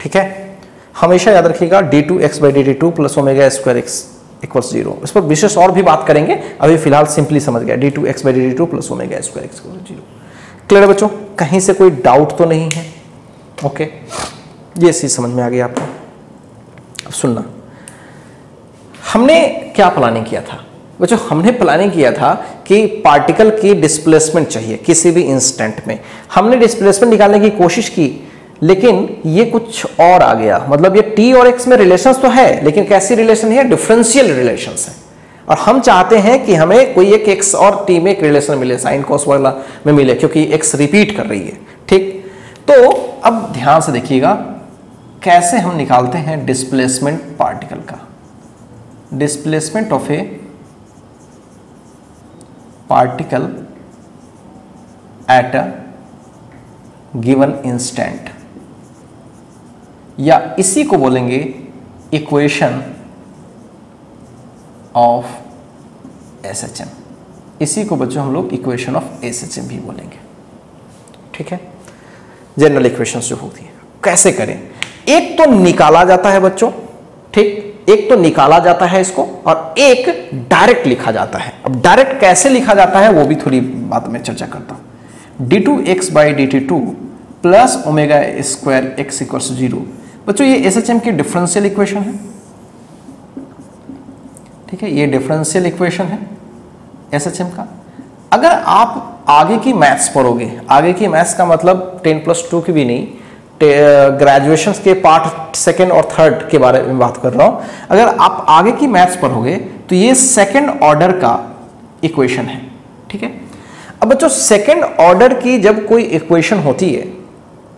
ठीक है? हमेशा याद रखिएगा D two X by D T two plus omega square X equals zero इस पर विशेष और भी बात करेंगे। अभी फ़िलहाल सिंपली समझ गया D two X by D two plus omega square X zero clear बच्चों? कहीं से कोई डाउट तो नहीं है। ओके ये चीज़ समझ में आ गई आपको। अब सुनना। हमने क्या प्लानिंग किया था? बच्चों, हमने प्लानिंग किया था कि पार्टिकल की डिस्प्लेसमेंट चाहिए, किसी भी इंस्टेंट में। हमने डिस्प्लेसमेंट निकालने की कोशिश की। लेकिन ये कुछ और आ गया। मतलब ये टी और एक्स में रिलेशंस तो है, लेकिन कैसी रिलेशन है? डिफरेंशियल रिलेशंस है। और हम चाहते हैं कि हमें कोई एक एक्स और टी में एक रिलेशन मिले साइन कॉस वाला में मिले, क्योंकि एक्स रिपीट कर रही है। ठीक? तो अब ध्यान से देखिएगा, कैसे हम निकालते हैं डिस्प्लेसमेंट पार्टिकल का? Displacement of a particle at a given instant या इसी को बोलेंगे equation of S H M इसी को बच्चों हम लोग equation of S H M भी बोलेंगे। ठीक है? जनरल इक्वेशन जो होती है, कैसे करें? एक तो निकाला जाता है बच्चों, ठीक? एक तो निकाला जाता है इसको और एक डायरेक्ट लिखा जाता है। अब डायरेक्ट कैसे लिखा जाता है वो भी थोड़ी बात में चर्चा करता हूँ। D two X by D T two plus omega square X equal zero बच्चों, ये एस एच एम की डिफरेंशियल इक्वेशन है। ठीक है, ये डिफरेंशियल इक्वेशन है एस एच एम का। अगर आप आगे की मैथ्स पढ़ोगे, आगे की मैथ्स का मतलब टेन प्लस टू की भी नहीं ग्रेजुएशन के पार्ट सेकेंड और थर्ड के बारे में बात कर रहा हूँ। अगर आप आगे की मैथ्स पढ़ोगे तो ये सेकेंड ऑर्डर का इक्वेशन है। ठीक है? अब बच्चों सेकेंड ऑर्डर की जब कोई इक्वेशन होती है,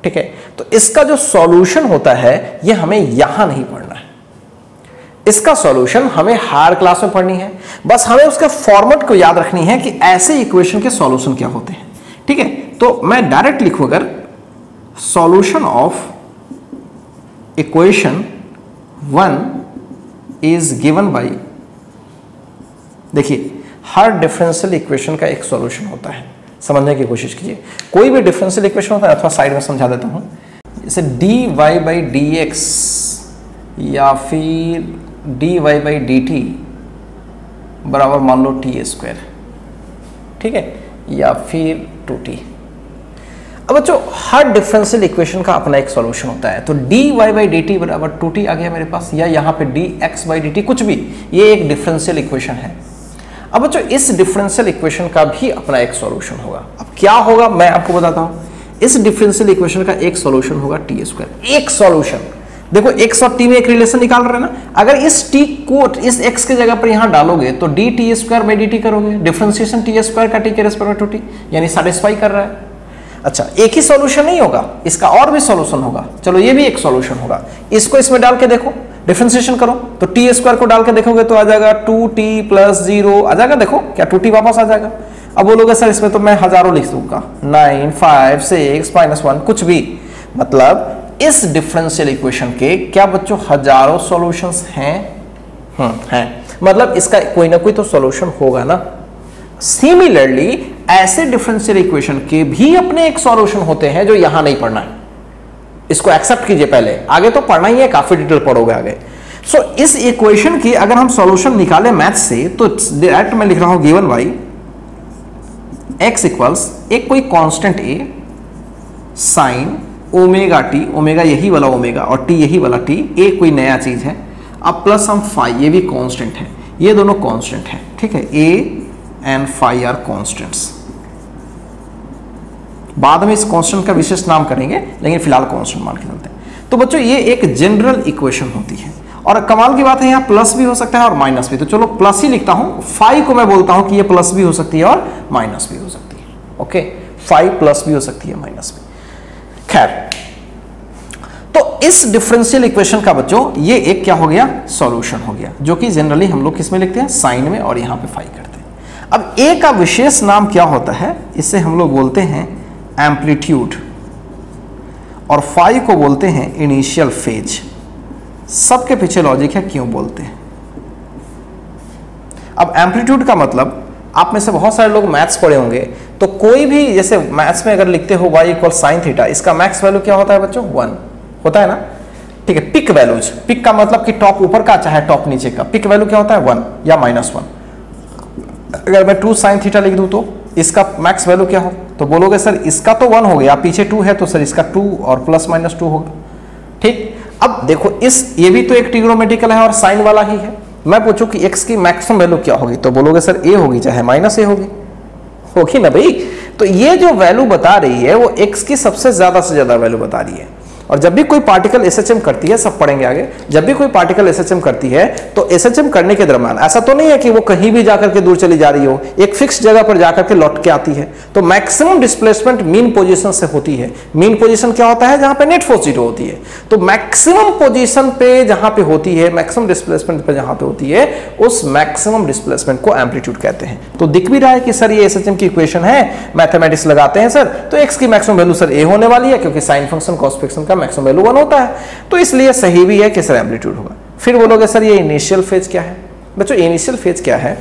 ठीक है तो इसका जो सॉल्यूशन होता है, ये हमें यहाँ नहीं पढ़ना है। इसका सॉल्यूशन हमें हायर क्लास में पढ़नी है। बस हमें उसके फॉर्मेट को याद रखनी है कि ऐसे इक्वेशन के सॉल्यूशन क्या होते हैं। ठीक है? तो मैं डायरेक्ट लिखू अगर solution of equation one is given by देखिए, हर डिफरेंशियल इक्वेशन का एक सॉल्यूशन होता है। समझने की कोशिश कीजिए। कोई भी डिफरेंशियल इक्वेशन होता है, अथवा साइड में समझा देता हूँ। जैसे D Y by D X या फिर D Y by D T बराबर मान लो टी स्क्वायर ठीक है? या फिर टू टी अब बच्चों, हर डिफरेंशियल इक्वेशन का अपना एक सॉल्यूशन होता है। तो d y by d t बराबर टू टी आ गया मेरे पास, या यहाँ पे d x by d t कुछ भी, ये एक डिफरेंशियल इक्वेशन है। अब बच्चों, इस डिफरेंशियल इक्वेशन का भी अपना एक सॉल्यूशन होगा। अब क्या होगा, मैं आपको बताता हूँ। इस डिफरेंशियल इक्वेशन का एक सॉल्यूशन होगा टी स्क्वायर एक सॉल्यूशन देखो एक्स और टी में एक रिलेशन निकाल रहे हैं ना? अगर इस टी को, इस एक्स के जगह पर यहाँ डालोगे तो d t square by d t करोगे। डिफरेंशिएशन टी स्क्वायर का टी के रेस्पेक्ट टू टी यानी सेटिस्फाई कर रहा है। अच्छा एक ही सॉल्यूशन नहीं होगा, इसका और भी सॉल्यूशन होगा। चलो, ये भी एक सॉल्यूशन होगा। इसको इसमें डाल के देखो। डिफ्रेंसिएशन करो। तो टी स्क्वायर को डाल के देखोगे तो आ जाएगा टू टी प्लस ज़ीरो आ जाएगा, देखो, क्या टू टी वापस आ जाएगा। अब बोलोगे सर इसमें तो मैं हज़ारों लिख दूँगा। Nine five six minus one कुछ भी। मतलब इस डिफरेंशियल इक्वेशन के क्या बच्चों हज़ारों सॉल्यूशंस हैं? हम्म हैं। मतलब इसका कोई ना कोई तो सॉल्यूशन होगा ना। सिमिलरली ऐसे डिफरेंशियल इक्वेशन के भी अपने एक सॉल्यूशन होते हैं जो यहाँ नहीं पढ़ना है। इसको एक्सेप्ट कीजिए पहले। आगे तो पढ़ना ही है काफ़ी डिटेल पढ़ोगे आगे। सो so, इस इक्वेशन की अगर हम सॉल्यूशन निकाले मैथ से तो डायरेक्ट मैं लिख रहा हूँ गिवन वाई एक्स इक्वल्स एक कोई constant A sine omega t omega यही वाला ओमेगा और टी यही वाला टी ए कोई नया चीज़ है। अब प्लस हम फाइव ये भी कांस्टेंट है। ये दोनों कांस्टेंट है, ठीक है? A and five are constants बाद में इस कांस्टेंट का विशेष नाम करेंगे, लेकिन फ़िलहाल कांस्टेंट मान के चलते हैं। तो बच्चों, ये एक जनरल इक्वेशन होती है। और कमाल की बात है, यहाँ प्लस भी हो सकता है और माइनस भी। तो चलो प्लस ही लिखता हूँ। फाइव को मैं बोलता हूँ कि ये प्लस भी हो सकती है और माइनस भी हो सकती है। ओके फाइव प्लस भी हो सकती है माइनस भी। खैर। तो इस डिफरेंशियल इक्वेशन का बच्चों, ये एक क्या हो गया? सॉल्यूशन हो गया, जो कि जनरली हम लोग किसमें लिखते हैं? साइन में और यहाँ पे फाइव करते हैं। अब ए का विशेष नाम क्या होता है? इसे हम लोग बोलते हैं एम्पलीट्यूड और फाइव को बोलते हैं इनिशियल फ़ेज़ सबके पीछे लॉजिक है, क्यों बोलते हैं? अब एम्पलीट्यूड का मतलब आप में से बहुत सारे लोग मैथ्स पढ़े होंगे तो कोई भी जैसे मैथ्स में अगर लिखते हो वाई इक्वल साइन थीटा इसका मैक्स वैल्यू क्या होता है बच्चों? वन होता है ना? ठीक है पिक वैल्यूज़ पिक का मतलब कि टॉप ऊपर का चाहे टॉप नीचे का. पिक वैल्यू क्या होता है? वन या माइनस वन अगर मैं टू साइन थीटा लिख दूँ तो इसका मैक्स वैल्यू क्या हो? तो बोलोगे, सर, इसका तो वन हो गया, पीछे टू है तो सर, इसका टू और प्लस माइनस टू होगा. ठीक? अब देखो, इस, ये भी तो एक टिग्रोमेटिकल है और साइन वाला ही है। मैं पूछूँ कि एक्स की मैक्सिमम वैल्यू क्या होगी? तो बोलोगे, सर ए होगी, चाहे माइनस ए होगी। होगी ना भाई? तो ये जो वैल्यू बता रही है, वो एक्स की सबसे ज़्यादा से ज़्यादा वैल्यू बता रही है। और जब भी कोई पार्टिकल एसएचएम करती है, सब पढ़ेंगे आगे, जब भी कोई पार्टिकल एसएचएम करती है तो एसएचएम करने के दरमियान, ऐसा तो नहीं है कि वो कहीं भी जाकर के दूर चली जा रही हो, एक फिक्स जगह पर जाकर के लौट के आती है। तो मैक्सिमम डिस्प्लेसमेंट मीन पोजीशन से होती है। मीन पोजीशन क्या होता है? जहाँ पे नेट फोर्स ज़ीरो होती है। तो मैक्सिमम पोजीशन पे जहाँ पे होती है मैक्सिमम डिस्प्लेसमेंट पे जहाँ पे होती है, उस मैक्सिमम डिस्प्लेसमेंट को एम्पलीट्यूड कहते हैं। तो दिख भी रहा है कि सर ये एसएचएम की इक्वेशन है मैथमेटिक्स लगाते हैं सर तो एक्स की मैक्सिमम वैल्यू सर ए होने वाली है, क्योंकि साइन फ़ंक्शन कॉस फ़ंक्शन का मैक्सिमम वैल्यू वन होता है। तो इसलिए सही भी है कि सर एम्पलीट्यूड होगा। फिर बोलोगे सर ये इनिशियल फ़ेज़ क्या है? बच्चों इनिशियल फ़ेज़ क्या है?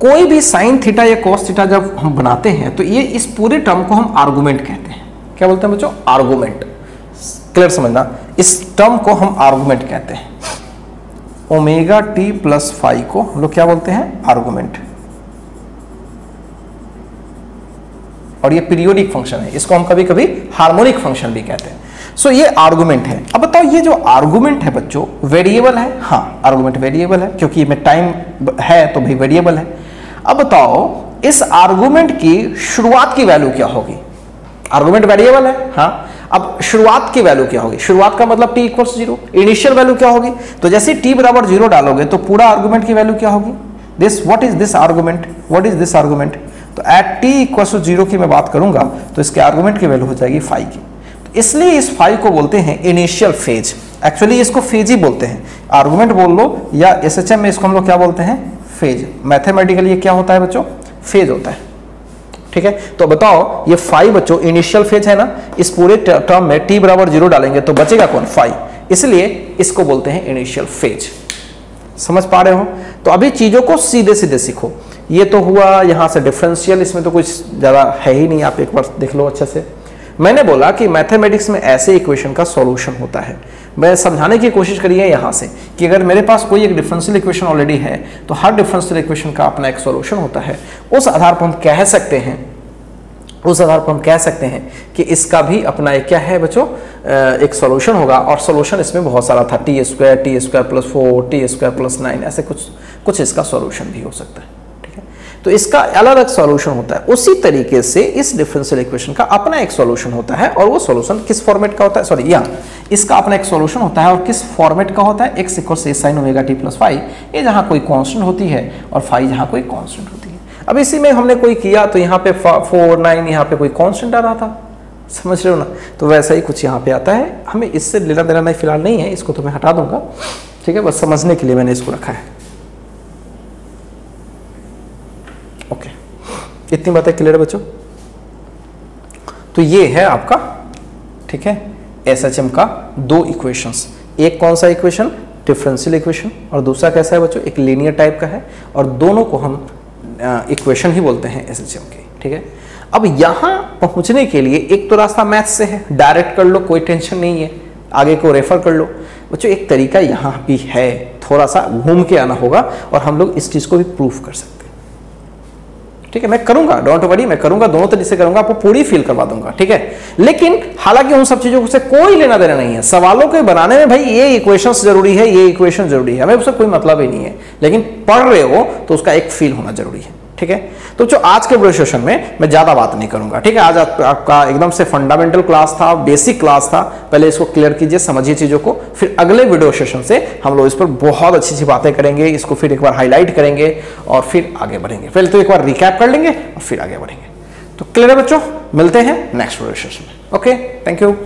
कोई भी साइन थीटा या कॉस थीटा जब हम बनाते हैं तो ये इस पूरे टर्म को हम आर्गुमेंट कहते हैं। क्या बोलते हैं बच्चों? आर्गुमेंट क्लियर समझना? इस टर्म को हम आर्गुमेंट कहते हैं। ओमेगा टी प्लस फाइव को हम लोग क्या बोलते हैं? आर्गुमेंट और ये पीरियोडिक फ़ंक्शन है। इसको हम कभी कभी हार्मोनिक फ़ंक्शन भी कहते हैं। सो so, ये आर्गुमेंट है। अब बताओ ये जो आर्गुमेंट है बच्चों वेरिएबल है? हाँ आर्गुमेंट वेरिएबल है क्योंकि में टाइम है तो भाई वेरिएबल है। अब बताओ इस आर्गुमेंट की शुरुआत की वैल्यू क्या होगी? आर्गुमेंट वेरिएबल है हाँ। अब शुरुआत की वैल्यू क्या होगी? शुरुआत का मतलब t equals zero initial value क्या होगी? तो जैसे टी बराबर ज़ीरो डालोगे तो पूरा आर्गुमेंट की वैल्यू क्या होगी? This what is this argument what is this argument तो at t equal to zero की मैं बात करूँगा तो इसके आर्गुमेंट की वैल्यू हो जाएगी फाइव की। तो इसलिए इस फाइव को बोलते हैं इनिशियल फ़ेज़ एक्चुअली इसको फ़ेज़ ही बोलते हैं। आर्गुमेंट बोल लो या एस एच एम में इसको हम लोग क्या बोलते हैं? फ़ेज़ मैथमेटिकली क्या होता है बच्चों? फ़ेज़ होता है। ठीक है? तो बताओ, ये फाइव बच्चों इनिशियल फ़ेज़ है ना? इस पूरे टर्म में टी बराबर ज़ीरो डालेंगे तो बचेगा कौन? फाइव इसलिए इसको बोलते हैं इनिशियल फ़ेज़ समझ पा रहे हो? तो अभी चीज़ों को सीधे सीधे सीखो। ये तो हुआ, यहाँ से डिफरेंशियल इसमें तो कुछ ज़्यादा है ही नहीं, आप एक बार देख लो अच्छे से। मैंने बोला कि मैथमेटिक्स में ऐसे इक्वेशन का सॉल्यूशन होता है। मैं समझाने की कोशिश करी है यहाँ से कि अगर मेरे पास कोई एक डिफरेंशियल इक्वेशन ऑलरेडी है तो हर डिफरेंशियल इक्वेशन का अपना एक सॉल्यूशन होता है। उस आधार पर हम कह सकते हैं, उस आधार पर हम कह सकते हैं कि इसका भी अपना एक क्या है बच्चों? एक सॉल्यूशन होगा और सॉल्यूशन इसमें बहुत सारा था t square t square plus four t square plus nine ऐसे कुछ कुछ इसका सॉल्यूशन भी हो सकता है, ठीक है? तो इसका अलग अलग सॉल्यूशन होता है। उसी तरीके से इस डिफरेंशियल इक्वेशन का अपना एक सॉल्यूशन होता है और वो सॉल्यूशन किस फॉर्मेट का होता है? सॉरी यहाँ। इसका अपना एक सॉल्यूशन होता है और किस फॉर्मेट का होता है? एक्स इक्वल से sine omega t plus five ये जहाँ कोई कॉन्स्टेंट होती है और फाइव जहाँ कोई कॉन्स्टेंट होती है। अब इसी में हमने कोई किया तो यहाँ पे फोर नाइन यहाँ पे कोई कॉन्स्टेंट आ रहा था। समझ रहे हो ना? तो वैसा ही कुछ यहाँ पे आता है। हमें इससे लेना देना नहीं, फ़िलहाल नहीं है, इसको तो मैं हटा दूँगा। ठीक है? बस समझने के लिए मैंने इसको रखा है। ओके। इतनी बातें क्लियर बच्चों? तो ये है आपका, ठीक है? एस एच एम का दो इक्वेशंस एक कौन सा इक्वेशन डिफरेंशियल इक्वेशन और दूसरा कैसा है बच्चों? एक लीनियर टाइप का है। और दोनों को हम इक्वेशन ही बोलते हैं एस एच एम की। ठीक है? अब यहाँ पहुँचने के लिए एक तो रास्ता मैथ से है डायरेक्ट कर लो, कोई टेंशन नहीं है। आगे को रेफर कर लो। बच्चों, एक तरीका यहाँ भी है थोड़ा सा घूम के आना होगा और हम लोग इस चीज़ को भी प्रूफ कर सकते हैं। ठीक है, मैं करूँगा डोंट वरी मैं करूँगा, दोनों तरीके से करूँगा, आपको पूरी फील करवा दूँगा, ठीक है? लेकिन हालाँकि उन सब चीज़ों से कोई लेना देना नहीं है। सवालों के बनाने में भाई ये इक्वेशन ज़रूरी है, ये इक्वेशन ज़रूरी है, हमें उससे कोई मतलब ही नहीं है। लेकिन पढ़ रहे हो तो उसका एक फील होना ज़रूरी है। ठीक है? तो जो आज के वीडियो सेशन में मैं ज़्यादा बात नहीं करूँगा ठीक है? आज आप, आपका एकदम से फंडामेंटल क्लास था बेसिक क्लास था। पहले इसको क्लियर कीजिए समझिए चीज़ों को फिर अगले वीडियो सेशन से हम लोग इस पर बहुत अच्छी अच्छी बातें करेंगे इसको फिर एक बार हाईलाइट करेंगे और फिर आगे बढ़ेंगे। पहले तो एक बार रिकैप कर लेंगे और फिर आगे बढ़ेंगे। तो क्लियर है बच्चों? मिलते हैं नेक्स्ट वीडियो सेशन में। Okay thank you